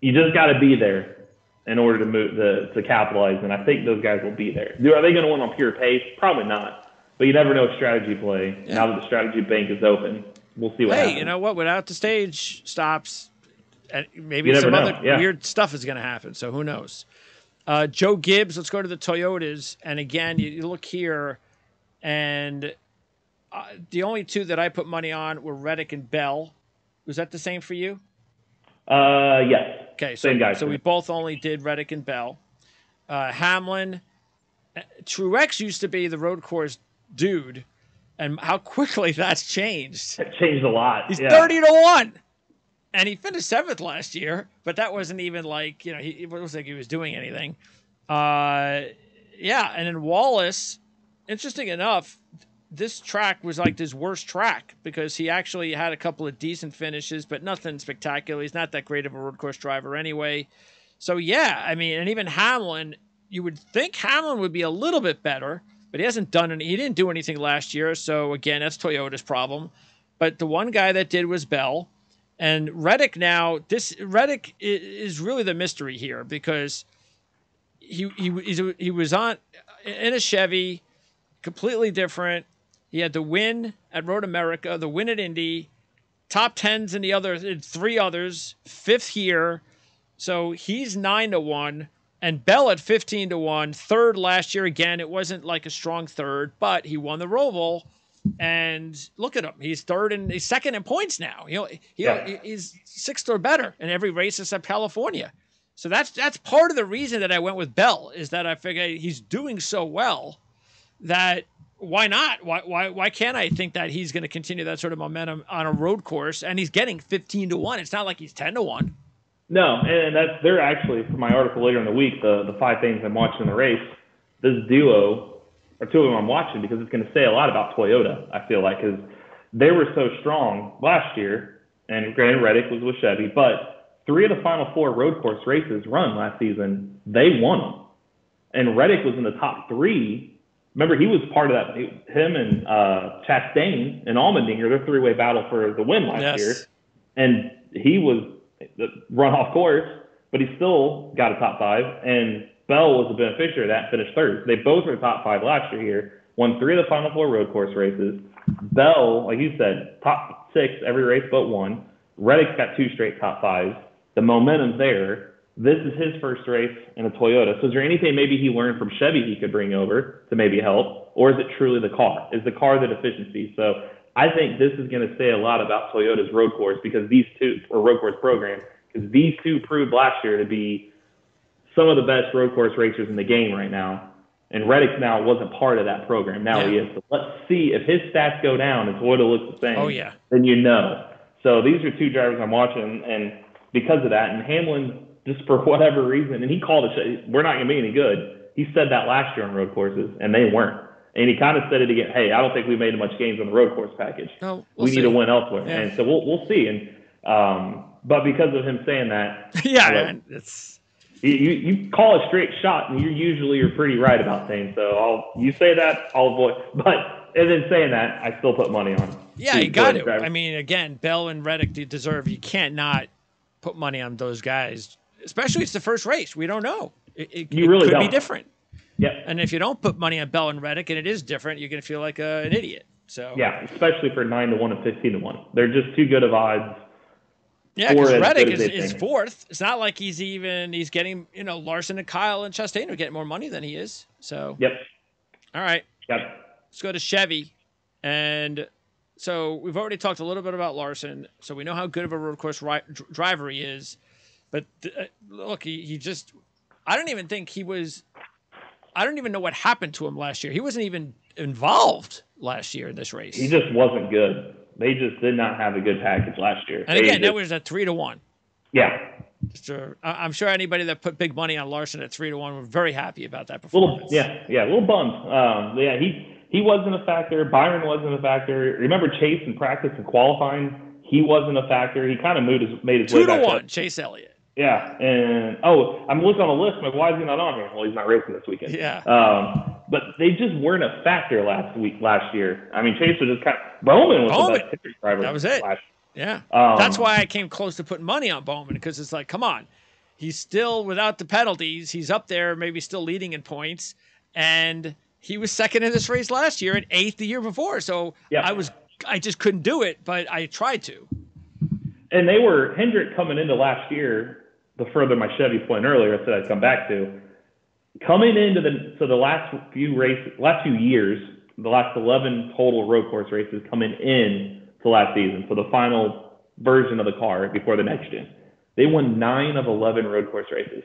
you just got to be there in order to move the to capitalize. And I think those guys will be there. Are they going to win on pure pace? Probably not. But you never know if strategy play. Yeah. Now that the strategy bank is open, we'll see what hey, happens. you know what? Without the stage stops, and maybe some other yeah. weird stuff is going to happen. So who knows? Uh, Joe Gibbs. Let's go to the Toyotas. And again, you, you look here, and uh, the only two that I put money on were Reddick and Bell. Was that the same for you? Uh, yes. Okay, so, Same guy. So we both only did Reddick and Bell. Uh, Hamlin, uh, Truex used to be the road course dude, and how quickly that's changed. It changed a lot. He's yeah. thirty to one, and he finished seventh last year. But that wasn't even like you know he it was like he was doing anything. Uh, yeah, and then Wallace. Interesting enough, this track was like his worst track because he actually had a couple of decent finishes, but nothing spectacular. He's not that great of a road course driver anyway. So yeah, I mean, and even Hamlin, you would think Hamlin would be a little bit better, but he hasn't done any. He didn't do anything last year, so again, that's Toyota's problem. But the one guy that did was Bell, and Reddick. Now this Reddick is really the mystery here because he he he was on in a Chevy, completely different he had the win at Road America, the win at Indy, top tens in the other three others, fifth here. So he's nine to one, and Bell at fifteen to one, third last year. Again, it wasn't like a strong third, but he won the Roval. And look at him; he's third and he's second in points now. You know, he, yeah. he's sixth or better in every race except California. So that's that's part of the reason that I went with Bell is that I figure he's doing so well that why not? Why why why can't I think that he's going to continue that sort of momentum on a road course? And he's getting fifteen to one. It's not like he's ten to one. No, and that's they're actually for my article later in the week. The the five things I'm watching in the race. This duo are two of them I'm watching because it's going to say a lot about Toyota. I feel like because they were so strong last year, and granted Reddick was with Chevy, but three of the final four road course races run last season, they won them, and Reddick was in the top three remember he was part of that. Him and uh, Chastain and Allmendinger, their three-way battle for the win last yes. year, and he was run off course, but he still got a top five. And Bell was a beneficiary of that, finished third. They both were top five last year here. Won three of the final four road course races. Bell, like you said, top six every race but one. Reddick's got two straight top fives. The momentum's there this is his first race in a Toyota. So is there anything maybe he learned from Chevy he could bring over to maybe help? Or is it truly the car? Is the car the deficiency? So I think this is going to say a lot about Toyota's road course because these two, or road course program, because these two proved last year to be some of the best road course racers in the game right now. And Reddick now wasn't part of that program. Now yeah. he is. So let's see if his stats go down and Toyota looks the same. Oh, yeah. Then you know. So these are two drivers I'm watching. And because of that, and Hamlin just for whatever reason, and he called it, we're not going to be any good. He said that last year on road courses, and they weren't. And he kind of said it again. Hey, I don't think we made much gains on the road course package. No, we'll we see. need to win elsewhere. Yeah. And so we'll we'll see. And um, but because of him saying that, yeah, it's you, you call a straight shot, and you usually are pretty right about things. So I'll you say that, I'll avoid. But and then saying that, I still put money on. Yeah, you got it. I mean, again, Bell and Reddick deserve. You can't not put money on those guys especially it's the first race. We don't know. It, it, you really could don't. be different. Yeah. And if you don't put money on Bell and Reddick, and it is different, you're going to feel like a, an idiot. So yeah, especially for nine to one and fifteen to one, they're just too good of odds. Yeah, because Reddick is, is fourth. It's not like he's even he's getting you know Larson and Kyle and Chastain are getting more money than he is. So yep. All right. Yep. Let's go to Chevy, and so we've already talked a little bit about Larson, so we know how good of a road course ri- driver he is. But uh, look, he, he just, I don't even think he was, I don't even know what happened to him last year. He wasn't even involved last year in this race. He just wasn't good. They just did not have a good package last year. And again, that was a three to one. Yeah. Sure. I- I'm sure anybody that put big money on Larson at three to one were very happy about that little, performance. yeah, yeah, a little bummed. Um, yeah, he he wasn't a factor. Byron wasn't a factor. Remember Chase in practice and qualifying, he wasn't a factor. He kind of moved his made his Two way to back one, up. Chase Elliott. Yeah, and oh, I'm looking on the list. I'm like, why is he not on here? Well, he's not racing this weekend. Yeah. Um, but they just weren't a factor last week, last year. I mean, Chase was just kind of Bowman was Bowman. the best driver. That was it. Yeah. um, That's why I came close to putting money on Bowman because it's like, come on. He's still without the penalties. He's up there, maybe still leading in points. And he was second in this race last year and eighth the year before. So Yeah. I was I just couldn't do it, but I tried to. and they were Hendrick coming into last year. The further my Chevy point earlier, I said I'd come back to coming into the so the last few races, last few years, the last 11 total road course races coming in to last season. So the final version of the car before the next gen, they won nine of 11 road course races.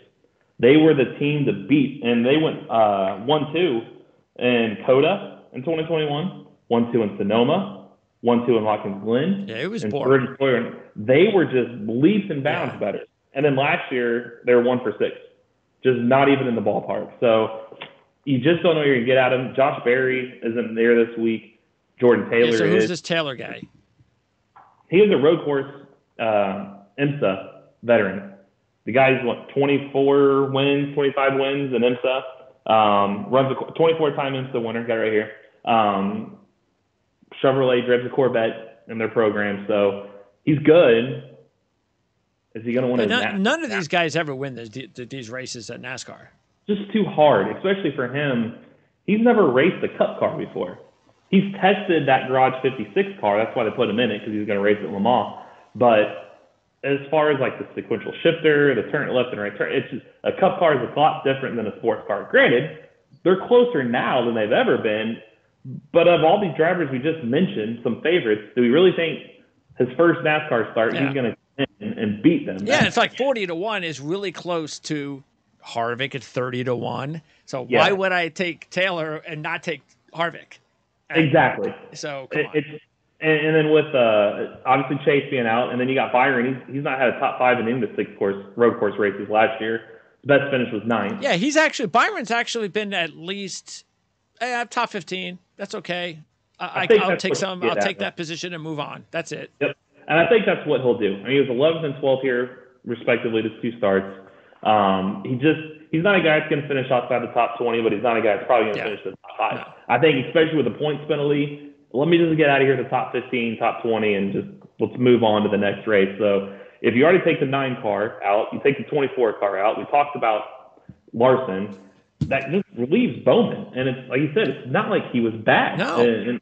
They were the team to beat, and they went uh, one two in COTA in 2021, one two in Sonoma, one two in Watkins Glen Yeah, it was and boring. they were just leaps and bounds Yeah. better. And then last year they were one for six, just not even in the ballpark. So you just don't know what you're gonna get out of them. Josh Berry isn't there this week. Jordan Taylor Yeah, so who's is. this Taylor guy? He is a road course uh, IMSA veteran. The guy's what 24 wins, 25 wins in IMSA. Um, runs a 24 time IMSA winner. Got it right here. Um, Chevrolet drives a Corvette in their program, so he's good. Is he going to win But a none, none of these guys ever win this, these races at NASCAR. just too hard, especially for him. He's never raced a Cup car before. He's tested that Garage 56 car. That's why they put him in it because he was going to race at Le Mans. But as far as like the sequential shifter, the turn left and right turn, it's just, a Cup car is a lot different than a sports car. Granted, they're closer now than they've ever been. But of all these drivers we just mentioned, some favorites, do we really think his first NASCAR start Yeah. he's going to and, and beat them? Yeah, it's like 40 to 1 is really close to Harvick at 30 to 1. So Yeah. why would I take Taylor and not take Harvick? And exactly. So come It, on. it's and, and then with uh, obviously Chase being out, and then you got Byron. He's, he's not had a top five in any of the six course road course races last year. The best finish was ninth. Yeah, he's actually Byron's actually been at least eh, top fifteen. That's okay. I, I, think I'll take some. I'll take at. that position and move on. That's it. Yep. And I think that's what he'll do. I mean, he was 11th and 12th here, respectively, to two starts. Um, he just he's not a guy that's going to finish outside the top 20, but he's not a guy that's probably going to Yeah. finish the top five. No. I think, especially with the points penalty, let me just get out of here to top 15, top 20, and just let's move on to the next race. So if you already take the nine car out, you take the 24 car out. We talked about Larson. That just relieves Bowman, and it's like you said, it's not like he was bad. No. And, and,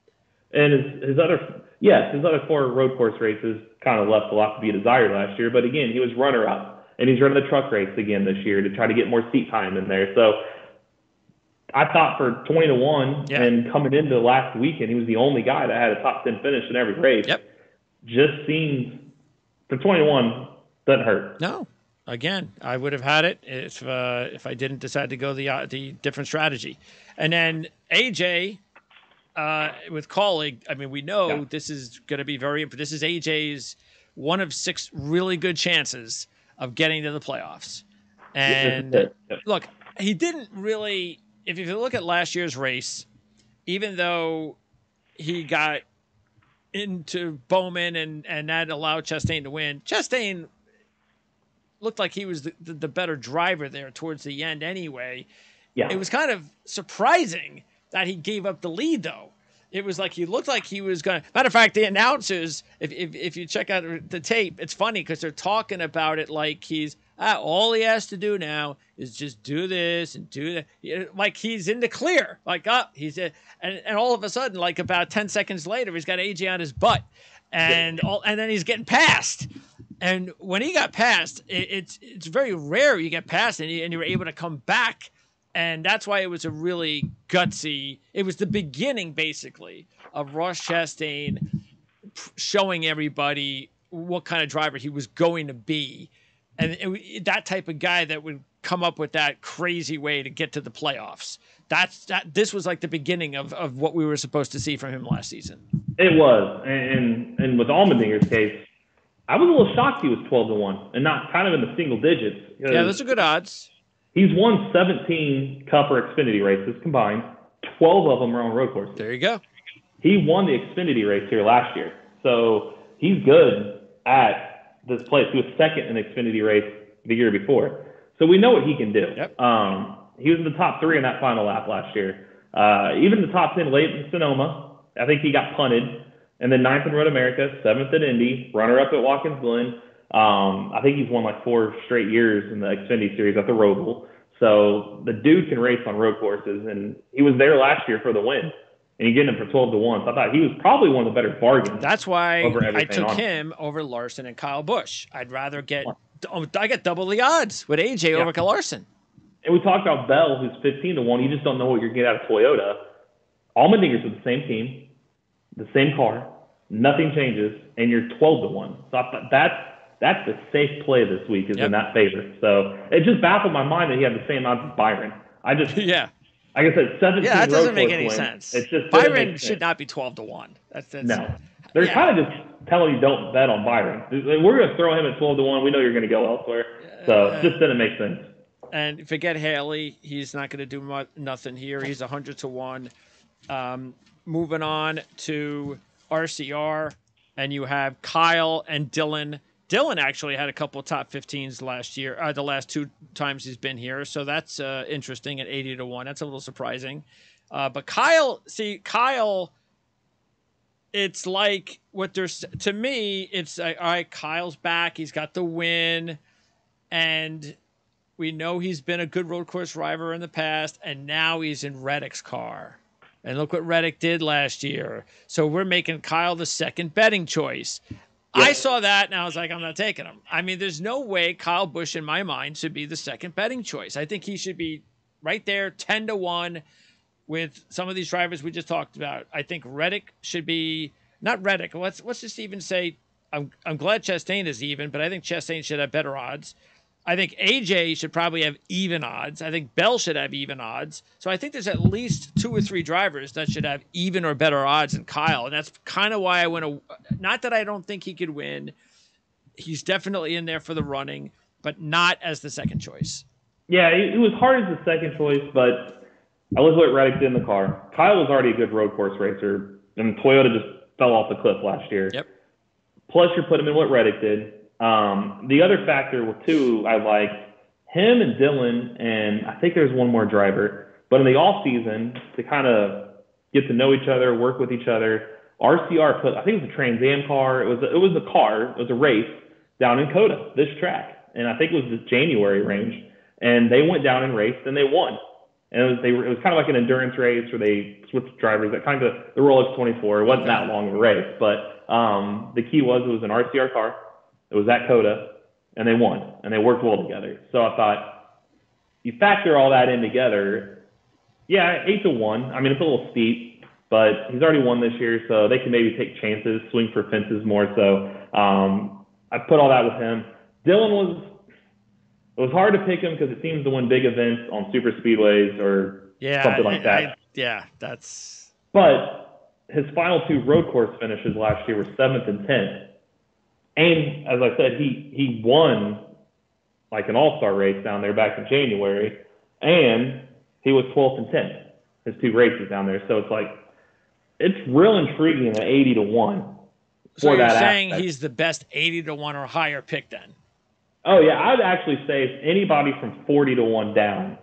and his, his other yes, his other four road course races kind of left a lot to be desired last year. But again, he was runner up, and he's running the truck race again this year to try to get more seat time in there. So I thought for twenty to one, Yeah. and coming into last weekend, he was the only guy that had a top ten finish in every race. Yep. Just seems for twenty to one doesn't hurt. No. Again, I would have had it if uh, if I didn't decide to go the uh, the different strategy. And then AJ uh, with colleague, I mean, we know Yeah. this is going to be very. Important this is AJ's one of six really good chances of getting to the playoffs. And This is it. Yep. look, he didn't really. If you look at last year's race, even though he got into Bowman and and that allowed Chastain to win, Chastain looked like he was the, the, the better driver there towards the end anyway. yeah, It was kind of surprising that he gave up the lead though. It was like he looked like he was going to. Matter of fact, the announcers, if, if, if you check out the tape, it's funny because they're talking about it like he's ah, all he has to do now is just do this and do that. Like he's in the clear. Like up, he's a, and and all of a sudden, like about ten seconds later, he's got AJ on his butt, and all and then he's getting passed. And when he got passed, it, it's it's very rare you get passed and, you, and you're able to come back and that's why it was a really gutsy. It was the beginning, basically, of Ross Chastain showing everybody what kind of driver he was going to be, and it, that type of guy that would come up with that crazy way to get to the playoffs. That's that. This was like the beginning of, of what we were supposed to see from him last season. It was, and and with Allmendinger's case, I was a little shocked he was 12 to 1 and not kind of in the single digits. Yeah, those are good odds. He's won 17 Cup or Xfinity races combined. 12 of them are on road courses. There you go. He won the Xfinity race here last year. So he's good at this place. He was second in the Xfinity race the year before. So we know what he can do. Yep. Um, he was in the top three in that final lap last year. Uh, even the top 10 late in Sonoma. I think he got punted. And then ninth in Road America, seventh at Indy, runner up at Watkins Glen. Um, I think he's won like four straight years in the Xfinity Series at the Roval. So the dude can race on road courses, and he was there last year for the win. And you get him for 12 to 1. So I thought he was probably one of the better bargains. That's why over I took on him over Larson and Kyle Busch. I'd rather get oh, I get double the odds with AJ Yeah. over Kyle Larson. And we talked about Bell, who's 15 to 1. You just don't know what you're getting out of Toyota. Allmendinger's with the same team, the same car, nothing changes, and you're 12 to 1. So I thought that's, that's the safe play this week, is Yep. in that favor. So it just baffled my mind that he had the same odds as Byron. I just, yeah. like I said, 17 Yeah, that doesn't make any wins. sense. It's just Byron should sense. not be 12 to 1. That's, that's No. They're Yeah. kind of just telling you don't bet on Byron. We're going to throw him at 12 to 1. We know you're going to go elsewhere. So it just didn't make sense. And forget Haley. He's not going to do mu- nothing here. He's 100 to 1. Um, moving on to RCR, and you have Kyle and Dylan. Dylan actually had a couple top 15s last year, uh, the last two times he's been here. So that's uh, interesting at 80 to 1. That's a little surprising. Uh, but Kyle, see, Kyle, it's like what there's to me, it's like, all right, Kyle's back. He's got the win. And we know he's been a good road course driver in the past, and now he's in Reddick's car. And look what Reddick did last year. So we're making Kyle the second betting choice. I saw that and I was like, I'm not taking him. I mean, there's no way Kyle Busch, in my mind, should be the second betting choice. I think he should be right there, 10 to 1 with some of these drivers we just talked about. I think Reddick should be not Reddick. Let's let's just even say I'm I'm glad Chastain is even, but I think Chastain should have better odds. I think AJ should probably have even odds. I think Bell should have even odds. So I think there's at least two or three drivers that should have even or better odds than Kyle, and that's kind of why I went. A, not that I don't think he could win. He's definitely in there for the running, but not as the second choice. Yeah, it, was hard as the second choice, but I look what Reddick did in the car. Kyle was already a good road course racer, and Toyota just fell off the cliff last year. Yep. Plus, you're putting him in what Reddick did. Um, the other factor, too, I like him and Dylan, and I think there's one more driver. But in the off season, to kind of get to know each other, work with each other, RCR put I think it was a Trans Am car. It was a, it was a car. It was a race down in COTA, this track, and I think it was the January range. And they went down and raced, and they won. And it was they were, it was kind of like an endurance race where they switched drivers. That kind of the Rolex 24. It wasn't that long of a race, but um, the key was it was an RCR car. It was at COTA, and they won, and they worked well together. So I thought, you factor all that in together, yeah, eight to one. I mean, it's a little steep, but he's already won this year, so they can maybe take chances, swing for fences more. So um, I put all that with him. Dylan was it was hard to pick him because it seems to win big events on super speedways or Yeah, something like I- that. I- yeah, that's But his final two road course finishes last year were seventh and tenth. And as I said, he he won like an all star race down there back in January, and he was twelfth and tenth his two races down there. So it's like it's real intriguing at eighty to one so you're saying aspect. he's the best 80 to 1 or higher pick then. Oh yeah, I'd actually say if anybody from forty to one down,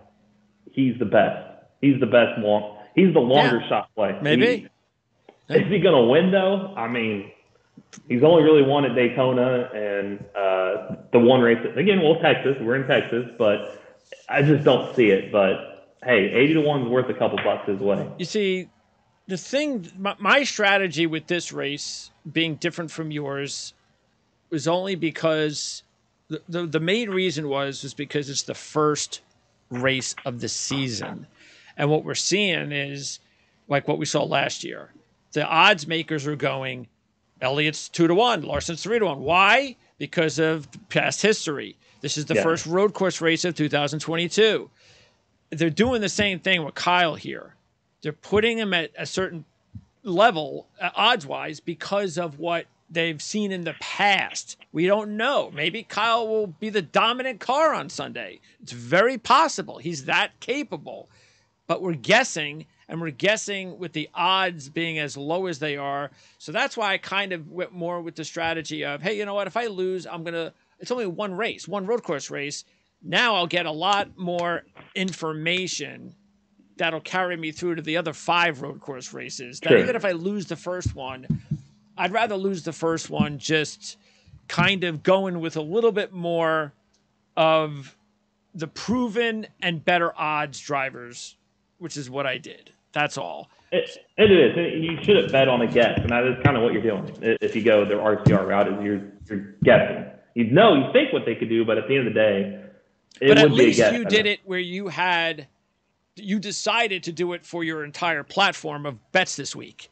he's the best. He's the best long. He's the longer Yeah. shot play. Maybe. He- is he going to win though? I mean, he's only really won at Daytona and uh, the one race. Again, well, Texas. We're in Texas, but I just don't see it. But hey, eighty to one is worth a couple bucks his way. You see, the thing, my, my strategy with this race being different from yours was only because the, the, the main reason was was because it's the first race of the season. And what we're seeing is like what we saw last year. The odds makers are going, Elliott's two to one, Larson's three to one. Why? Because of past history. This is the Yeah. first road course race of 2022. They're doing the same thing with Kyle here. They're putting him at a certain level, uh, odds wise, because of what they've seen in the past. We don't know. Maybe Kyle will be the dominant car on Sunday. It's very possible. He's that capable. But we're guessing, and we're guessing with the odds being as low as they are. So that's why I kind of went more with the strategy of, hey, you know what? If I lose, I'm going to, it's only one race, one road course race. Now I'll get a lot more information that'll carry me through to the other five road course races. That Sure. even if I lose the first one, I'd rather lose the first one just kind of going with a little bit more of the proven and better odds drivers, which is what I did. That's all. It, it is. You shouldn't bet on a guess, and that is kind of what you're doing. If you go the RCR route, is you're you're guessing. You know, you think what they could do, but at the end of the day, it but would at be a least you did it where you had you decided to do it for your entire platform of bets this week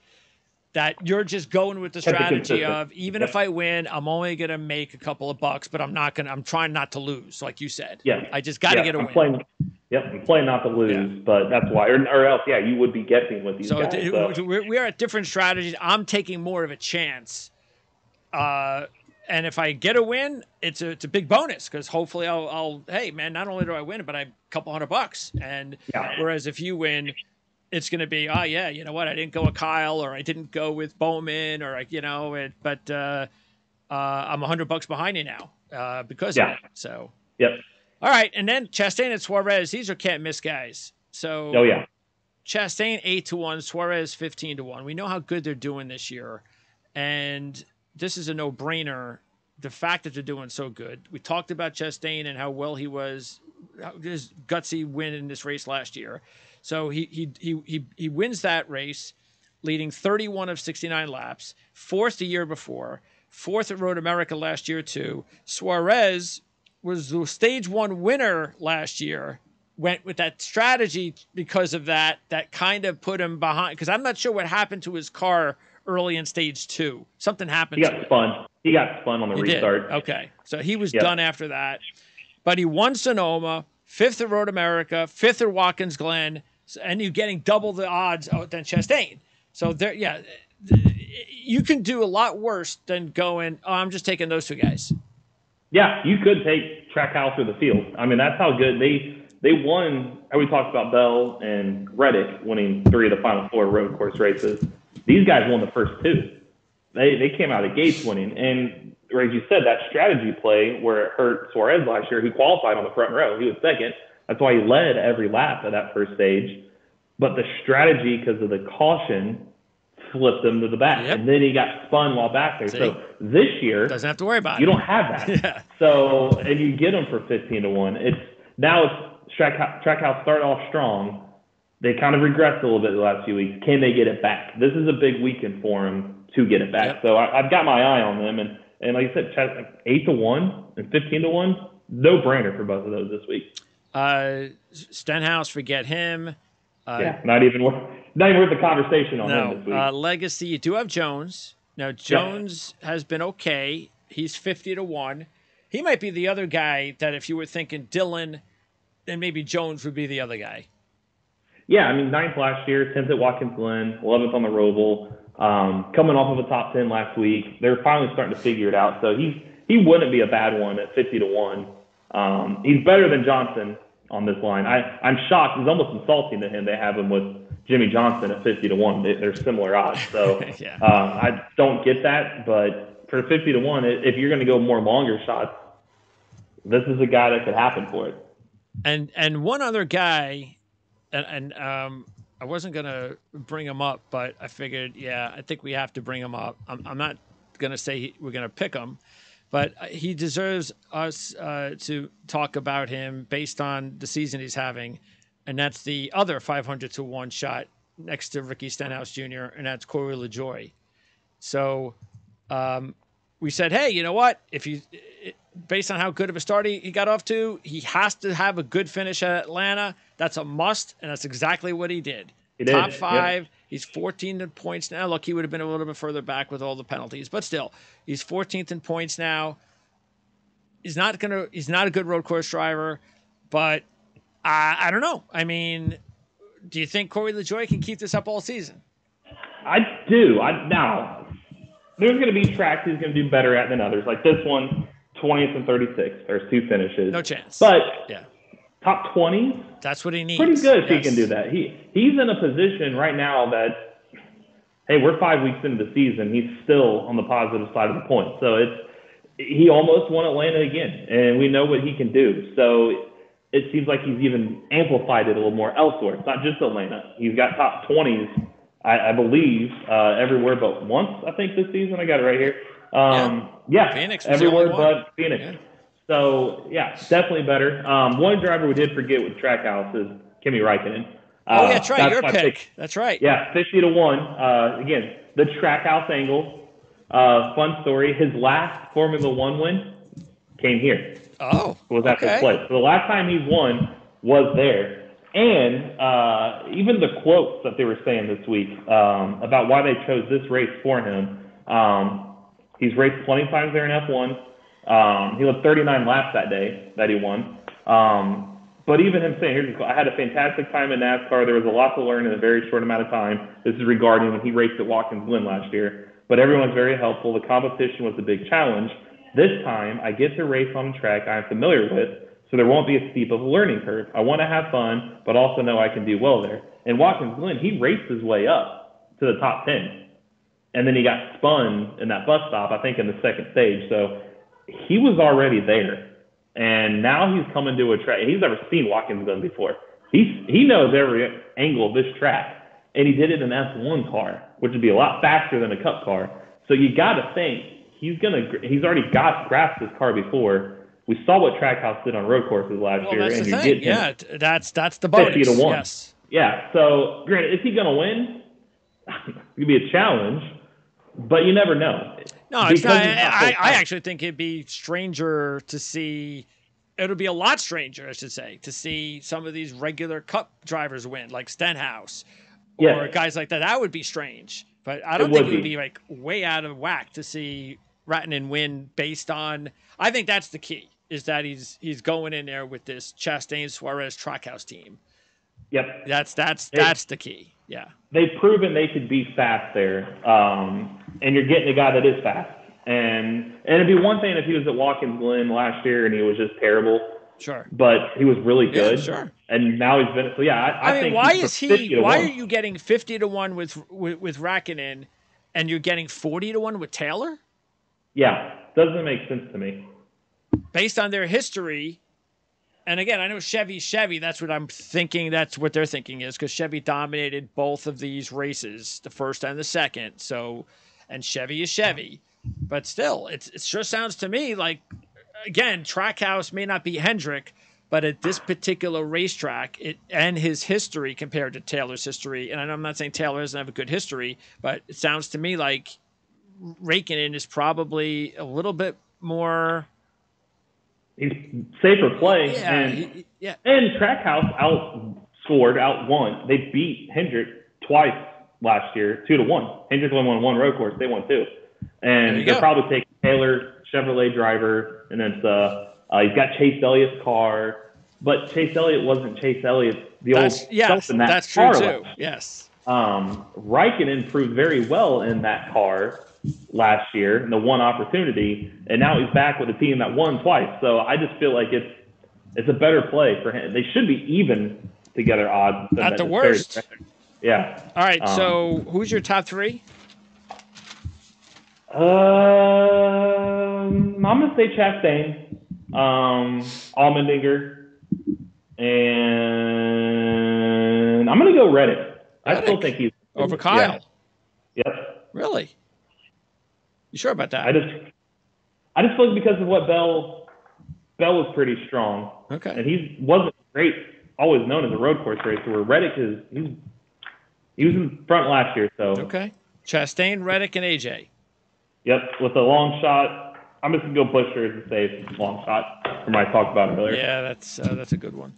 that you're just going with the strategy of even if i win i'm only going to make a couple of bucks but i'm not going to i'm trying not to lose like you said Yeah. i just got to Yeah, get a I'm win Playing, yep, I'm playing not to lose, but that's why, or, or else, yeah, you would be guessing with these so guys. it- so. we're, we're at different strategies i'm taking more of a chance uh and if I get a win, it's a it's a big bonus because hopefully I'll, I'll hey man, not only do I win, but I have a couple hundred bucks. And Yeah. whereas if you win, it's going to be oh yeah, you know what, I didn't go with Kyle or I didn't go with Bowman or I, you know, it, but uh, uh, I'm a hundred bucks behind you now uh, because Yeah. So Yep. All right, and then Chastain and Suarez, these are can't miss guys. So Oh yeah. Chastain eight to one, Suarez fifteen to one. We know how good they're doing this year, and this is a no brainer. The fact that they're doing so good. We talked about Chastain and how well he was, his gutsy win in this race last year. So he he he he, he wins that race, leading thirty one of sixty nine laps, fourth the year before, fourth at Road America last year too. Suarez was the stage one winner last year went with that strategy because of that that kind of put him behind because i'm not sure what happened to his car early in stage two something happened He got spun. He got spun on the He did. restart. okay so he was Yep. done after that but he won sonoma fifth at road america fifth at watkins glen and you're getting double the odds out than chastain so there yeah you can do a lot worse than going oh i'm just taking those two guys Yeah, you could take Trackhouse or the field. I mean, that's how good they they won. We talked about Bell and Reddick winning three of the final four road course races. These guys won the first two. They they came out of gates winning. And as you said, that strategy play where it hurt Suarez last year, who qualified on the front row. He was second. That's why he led every lap of that first stage. But the strategy, because of the caution, flipped him to the back, Yep. and then he got spun while back there. See? So this year, doesn't have to worry about you it don't have that. Yeah. So, and you get them for 15 to 1. It's now it's Trackhouse, Trackhouse started off strong. They kind of regressed a little bit the last few weeks. Can they get it back? This is a big weekend for them to get it back. Yep. So I, I've got my eye on them. And, and like I said, 8 to 1 and 15 to 1, no brainer for both of those this week. uh stenhouse forget him uh, yeah, not even worth, not even worth the conversation on No, him this week. uh, legacy. You do have Jones. Now Jones has been okay. He's fifty to one. He might be the other guy that if you were thinking Dylan, then maybe Jones would be the other guy. Yeah, I mean, ninth last year, 10th at Watkins Glen, 11th on the Roval, um, coming off of a top 10 last week. They're finally starting to figure it out. So he's he wouldn't be a bad one at 50 to 1. Um, he's better than Johnson on this line. I, I'm shocked. It's almost insulting to him they have him with Jimmie Johnson at 50 to 1. They, they're similar odds. So Yeah. um, I don't get that. But for 50 to 1, if you're going to go more longer shots, this is a guy that could happen for it. And and one other guy, and, and um, I wasn't gonna bring him up, but I figured, yeah, I think we have to bring him up. I'm, I'm not gonna say he, we're gonna pick him, but he deserves us uh, to talk about him based on the season he's having, and that's the other 500 to one shot next to Ricky Stenhouse Jr. and that's Corey LaJoie. So um, we said, hey, you know what? If you, based on how good of a start he, he got off to, he has to have a good finish at Atlanta. That's a must, and that's exactly what he did. He did, Top yep. five. He's 14th in points now. Look, he would have been a little bit further back with all the penalties, but still, he's 14th in points now. He's not gonna. He's not a good road course driver, but I, I don't know. I mean, do you think Corey LaJoie can keep this up all season? I do. I now there's going to be tracks he's going to do better at than others. Like this one, 20th and 36th. There's two finishes. No chance. But yeah, top 20s, that's what he needs. pretty good if he can do that. He he's in a position right now that hey, we're five weeks into the season. He's still on the positive side of the point. So it's he almost won Atlanta again, and we know what he can do. So it seems like he's even amplified it a little more elsewhere. It's not just Atlanta. He's got top 20s, I, I believe, uh, everywhere but once. I think this season. I got it right here. Um, yeah, Phoenix was the everywhere but Phoenix. Yeah. So yeah, definitely better. Um, one driver we did forget with Trackhouse is Kimi Räikkönen. Oh, Uh, yeah, that's right. Your my pick. That's right. Yeah, fifty to one. Uh, again, the Trackhouse angle. Uh, fun story. His last Formula One win came here. Oh, Was at this place. So the last time he's won was there. And uh, even the quotes that they were saying this week um, about why they chose this race for him. Um, he's raced plenty of times there in F1. Um, he led 39 laps that day that he won. Um, but even him saying, here's, I had a fantastic time in NASCAR. There was a lot to learn in a very short amount of time. This is regarding when he raced at Watkins Glen last year. But everyone's very helpful. The competition was a big challenge. This time, I get to race on a track I'm familiar with, so there won't be as steep of a learning curve. I want to have fun, but also know I can do well there. In Watkins Glen, he raced his way up to the top 10 and then he got spun in that bus stop, I think, in the second stage. So he was already there, and now he's coming to a track. He's never seen Watkins Glen before. He's he knows every angle of this track, and he did it in an F1 car, which would be a lot faster than a Cup car. So you got to think he's gonna. He's already got grasped this car before. We saw what Trackhouse did on road courses last Well, year, and you thing. get Yeah, that's that's the 50 to one. Yes. yeah. So, granted, is he going to win? it could be a challenge, but you never know. No, it's Because not. I, I actually think it'd be stranger to see. It'll be a lot stranger, I should say, to see some of these regular Cup drivers win, like Stenhouse or Yeah. guys like that. That would be strange, but I don't would think it would be. be like way out of whack to see Raikkonen win based on. I think that's the key is that he's he's going in there with this Chastain Suarez Trackhouse team. Yep. That's that's Hey. that's the key. Yeah. They've proven they could be fast there, um, and you're getting a guy that is fast. And and it'd be one thing if he was at Watkins Glen last year and he was just terrible, Sure. but he was really Yeah, good. sure. And now he's been so yeah. I, I, I, mean, think why is he? Why one. are you getting fifty to one with with, with Raikkonen, and you're getting forty to one with Taylor? Yeah, doesn't make sense to me. Based on their history, and again, I know Chevy, Chevy. That's what I'm thinking. That's what they're thinking is because Chevy dominated both of these races, the first and the second. So, and Chevy is Chevy, but still, it's it sure sounds to me like again, Trackhouse may not be Hendrick, but at this particular racetrack, it and his history compared to Taylor's history, and I'm not saying Taylor doesn't have a good history, but it sounds to me like Raikkonen is probably a little bit more. He's safer play, Yeah, and he- yeah. and Trackhouse outscored, outwon. They beat Hendrick twice last year, two to one. Hendrick only won one road course; they won two. And they're go. probably taking Taylor Chevrolet driver, and then uh, uh, he's got Chase Elliott's car. But Chase Elliott wasn't Chase Elliott, the That's old yes, stuff in that that's true too. last Yes, um, Raikkonen proved very well in that car last year and the one opportunity, and now he's back with a team that won twice. So I just feel like it's it's a better play for him. They should be even together odds. At the worst. Yeah. All right. Um, so who's your top three? Um, I'm gonna say Chastain, um, Allmendinger, and I'm gonna go Reddick. I still think he's Over Kyle? Yeah. Yep. Really? You sure about that? I just, I just like because of what Bell, Bell was pretty strong, okay. and he wasn't great, always known as a road course racer. Where Reddick is, he's, he was in front last year, so Okay. Chastain, Reddick, and AJ. yep, with a long shot. I'm just gonna go Buescher as a safe long shot from what I talked about earlier. Yeah, that's uh, that's a good one.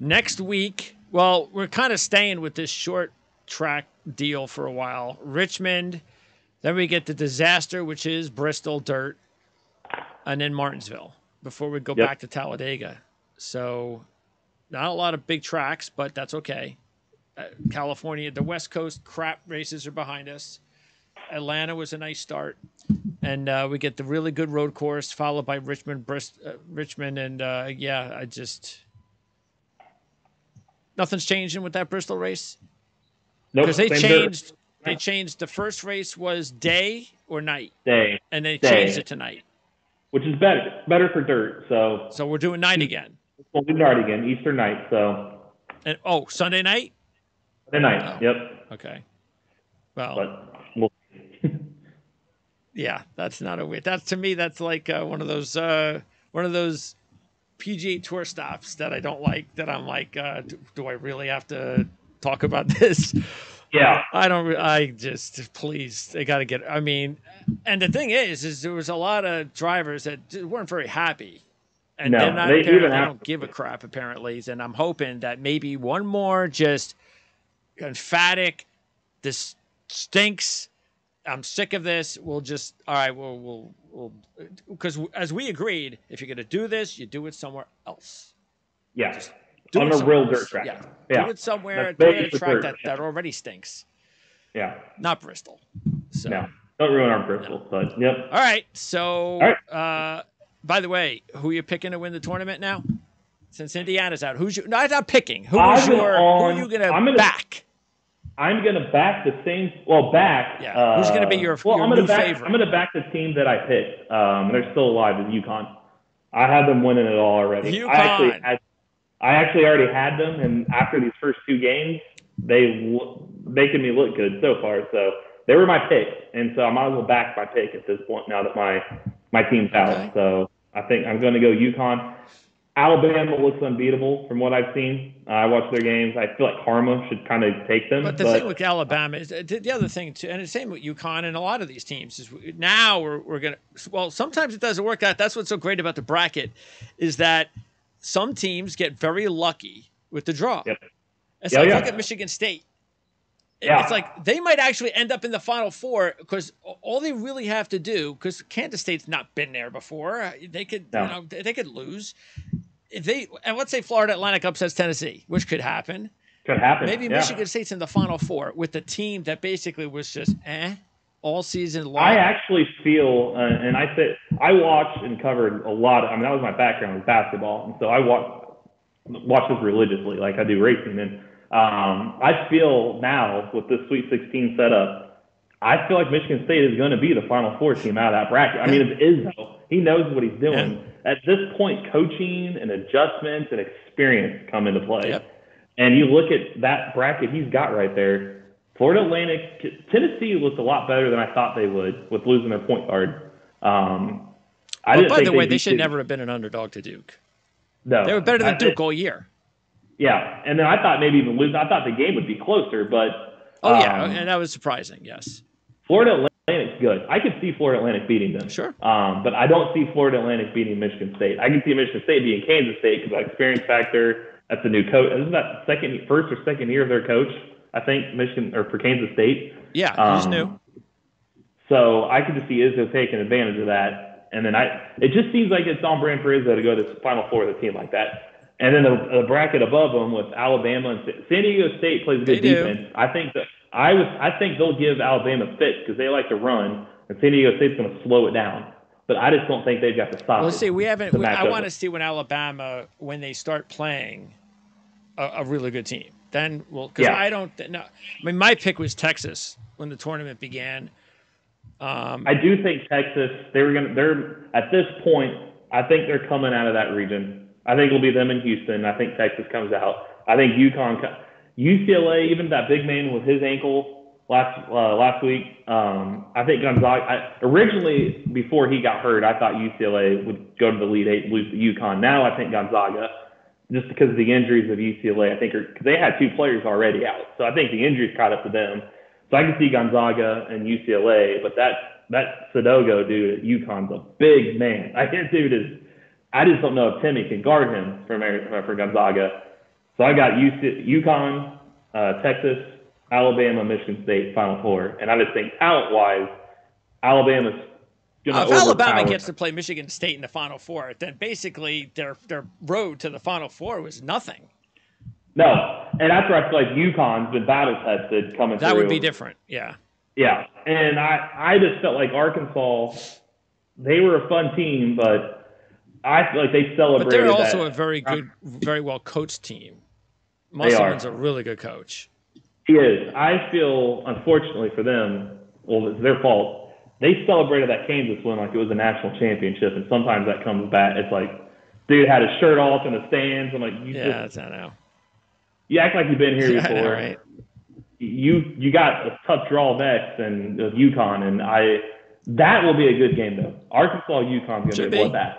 Next week, well, we're kind of staying with this short track deal for a while. Richmond, then we get the disaster, which is Bristol dirt, and then Martinsville before we go Yep. back to Talladega. So, not a lot of big tracks, but that's okay. Uh, California, the West Coast crap races are behind us. Atlanta was a nice start, and uh, we get the really good road course followed by Richmond, Brist- uh, Richmond, and uh, yeah, I just nothing's changing with that Bristol race Nope, because they changed. dirt. They changed. The first race was day or night, day, and they Day. changed it to night. which is better better for dirt. So So we're doing night again. we'll do night again, Easter night. So And oh, Sunday night. the night. Oh. Yep. Okay. Well, But we'll yeah, that's not a weird. That's to me, that's like uh, one of those uh, one of those PGA Tour stops that I don't like. That I'm like, uh, do, do I really have to talk about this? Yeah. I don't. I just please, they got to get. I mean, and the thing is, is there was a lot of drivers that weren't very happy. And No, they're not they apparently they don't give a crap apparently, and I'm hoping that maybe one more just emphatic. This stinks. I'm sick of this. We'll just all right. We'll we'll we'll uh, because as we agreed, if you're gonna do this, you do it somewhere else. Yeah. Do On a real dirt track. Yeah. Yeah. Do it somewhere. Do it a track that, that already stinks. Yeah. Not Bristol. So No. Don't ruin our Bristol. But yep. all right. So All uh by the way, who are you picking to win the tournament now? Since Indiana's out, who's you? No, I'm not picking. Who is your? on- who are you gonna, I'm gonna- back? I'm gonna back the same. Well, back. Yeah. Who's gonna be your- well? your I'm gonna new back. favorite? I'm gonna back the team that I picked. Um, they're still alive. Is UConn. I had them winning it all already. I actually UConn. had. I actually already had them, and after these first two games, they making me look good so far. So they were my pick, and so I might as well back my pick at this point now that my my team's out. Okay. So I think I'm going to go UConn. Alabama looks unbeatable from what I've seen. Uh, I watch their games. I feel like Karma should kind of take them. But the thing with Alabama is the the other thing too, and the same with UConn and a lot of these teams is now we're, we're gonna. Well, sometimes it doesn't work out. That's what's so great about the bracket, is that some teams get very lucky with the draw. Yep. It's Yeah, like yeah. look at Michigan State. Yeah. It's like they might actually end up in the Final Four because all they really have to do, because Kansas State's not been there before, they could, No. you know, they could lose. If they and let's say Florida Atlantic upsets Tennessee, which could happen. could happen. Maybe yeah. Michigan State's in the Final Four with the team that basically was just eh all season long. I actually feel, uh, and I said I watched and covered a lot. Of, I mean, that was my background was basketball, and so I watch watch this religiously, like I do racing. And um, I feel now with this Sweet 16 setup, I feel like Michigan State is going to be the Final Four team out of that bracket. I mean, it's Izzo. He knows what he's doing. At this point, coaching and adjustments and experience come into play. Yep. And you look at that bracket he's got right there. Florida Atlantic, Tennessee looked a lot better than I thought they would with losing their point guard. Um, I But didn't by the way, they should Duke. never have been an underdog to Duke. No, They were better than I- Duke all year. Yeah, and then I thought maybe even lose. I thought the game would be closer, but Oh yeah, um, and that was surprising. Yes. Florida Atlantic's good. I could see Florida Atlantic beating them. Sure. Um, but I don't see Florida Atlantic beating Michigan State. I can see Michigan State beating Kansas State because of experience factor. That's a new coach. Isn't that second, first or second year of their coach? I think Michigan or for Kansas State. Yeah, he's Um, new. So I could just see Izzo taking advantage of that. And then I, it just seems like it's on brand for Izzo to go to the Final Four with a team like that. And then the, the bracket above them with Alabama and San Diego State plays a good They do. defense. I think that I was, I think they'll give Alabama fits because they like to run, and San Diego State's going to slow it down. But I just don't think they've got the stop. Well, let's see. We haven't. We, I want to see when Alabama when they start playing a, a really good team. Then we'll because Yeah. I don't no. I mean, my pick was Texas when the tournament began. Um, I do think Texas. They were going to. They're at this point. I think they're coming out of that region. I think it'll be them in Houston. I think Texas comes out. I think UConn, UCLA, even that big man with his ankle last uh, last week. Um, I think Gonzaga. I, originally, before he got hurt, I thought UCLA would go to the Elite Eight and lose to UConn. Now I think Gonzaga, just because of the injuries of UCLA, I think cause they had two players already out, so I think the injuries caught up to them. So I can see Gonzaga and UCLA, but that that Sanogo dude at UConn's a big man. I that dude is. I just don't know if Timme can guard him for for Gonzaga. So I got UC, UConn, uh, Texas, Alabama, Michigan State Final Four, and I just think talent wise, Alabama's Uh, to if Alabama overpower gets to play Michigan State in the Final Four, then basically their their road to the Final Four was nothing. No, and that's where I feel like UConn's been battle tested coming That through. would be different. Yeah. Yeah, and I I just felt like Arkansas, they were a fun team, but I feel like they celebrated. But they're also that. a very good, very well coached team. They are. Musselman's a really good coach. He is. I feel, unfortunately for them, well, it's their fault. They celebrated that Kansas win like it was a national championship, and sometimes that comes back. It's like, dude had his shirt off in the stands. I'm like, you Yeah, just, I know. you act like you've been here Yeah, before. know, right? You you got a tough draw next and of UConn, and I that will be a good game though. Arkansas UConn's gonna Should be a be. bloodbath.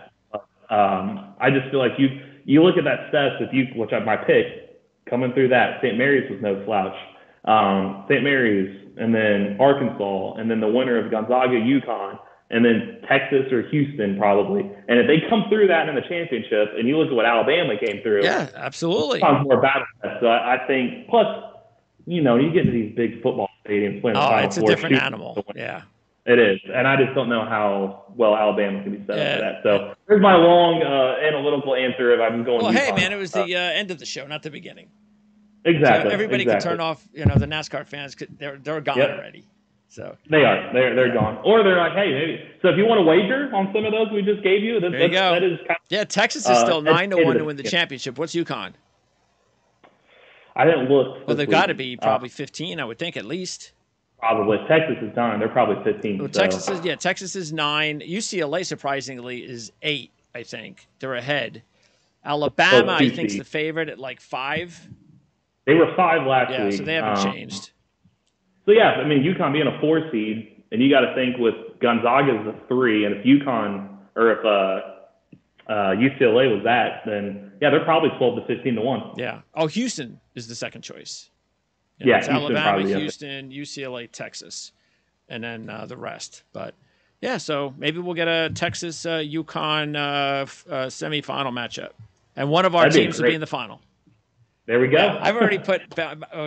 Um, I just feel like you you look at that stats if you which I my pick coming through that St. Mary's was no slouch. Um, St. Mary's and then Arkansas and then the winner of Gonzaga UConn and then Texas or Houston probably. And if they come through that in the championship and you look at what Alabama came through, Yeah, absolutely. more battle test. So I, I think plus you know you get to these big football stadiums playing Oh, it's a different animal. Yeah. It is, and I just don't know how well Alabama can be set Yeah. up for that. So there's my long uh, analytical answer. If I'm going, Well, hey, man, it was Uh, the uh, end of the show, not the beginning. Exactly. So everybody exactly. can turn off. You know, the NASCAR fans, could, they're they're gone Yep. already. So They are. They're they're gone, or they're like, hey, maybe. So if you want to wager on some of those we just gave you, that, There you that's- go. that is kind yeah, Texas is Uh, still nine to one to win the yeah. championship. What's UConn? I didn't look. Well, they've got to be Uh, probably fifteen, I would think at least. probably. Texas is nine. They're probably 15. Well, so. Texas is yeah, Texas is nine. UCLA surprisingly is eight. I think they're ahead. Alabama, Oh, I think, is the favorite at like five. They were five last Yeah, week. so they haven't Um, changed. So yeah, I mean UConn being a four seed, and you got to think with Gonzaga as a three, and if UConn or if uh, uh, UCLA was that, then yeah, they're probably 12 to 15 to one. Yeah. Oh, Houston is the second choice. Yeah, it's Houston Alabama, probably, yeah. Houston, UCLA, Texas, and then uh, the rest. But yeah, so maybe we'll get a Texas uh, UConn uh, f- uh, semifinal matchup, and one of our That'd teams will be in the final. There we go. I've already put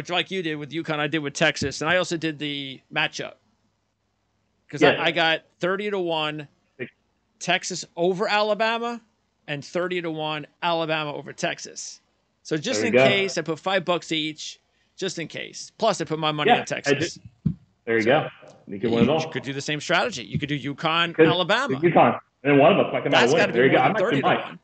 like you did with UConn. I did with Texas, and I also did the matchup because Yeah. I, I got thirty to one Texas over Alabama and thirty to one Alabama over Texas. So just in go. case, I put five bucks each, just in case. Plus, I put my money Yeah, on Texas. there you go. You can win it You could do the same strategy. You could do UConn, Could- Alabama. UConn, and then one of us might come out That's and got win. to There be you go. I might thirty to might. one.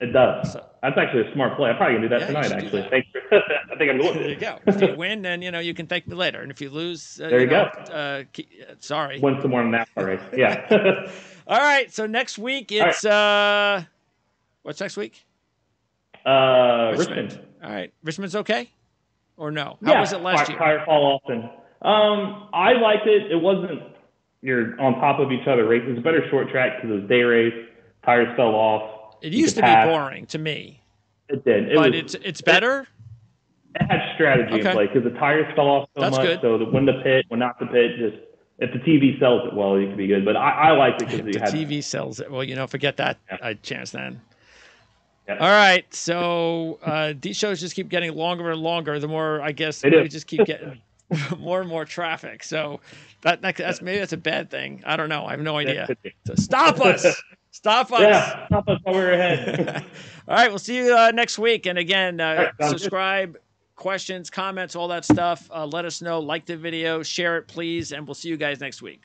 It does. So- That's actually a smart play. I'm probably gonna do that Yeah, tonight. Actually, that. thanks. For, I think I'm going. There you go. If you win, then you know you can thank me later. And if you lose, uh, There you know, go. Uh, uh, sorry. Win some more in that race. Yeah. All right. So next week it's uh, what's next week? uh, Richmond. All right. Richmond's okay, or no? How yeah, was it last year? Tire fall off and um, I liked it. It wasn't you're on top of each other race. It was a better short track because it was day race. Tires fell off. It used to be boring to me, It did. It but was, it's it's better. it had strategy Okay. in play because the tires fell off so That's much. good. So the, when to pit, when not the pit, just if the TV sells it well, you could be good. But I, I liked it because The had TV sells it. Well, you know, forget that Yeah. uh, chance then. Yeah. All right. So uh, these shows just keep getting longer and longer. The more I guess They we just keep getting more and more traffic. So that, that that's maybe that's a bad thing. I don't know. I have no idea. So stop us. Stop us. Yeah, stop us while we're ahead. all right. We'll see you uh, next week. And again, uh, right, sounds good. subscribe, questions, comments, all that stuff. Uh, let us know. Like the video, share it, please. And we'll see you guys next week.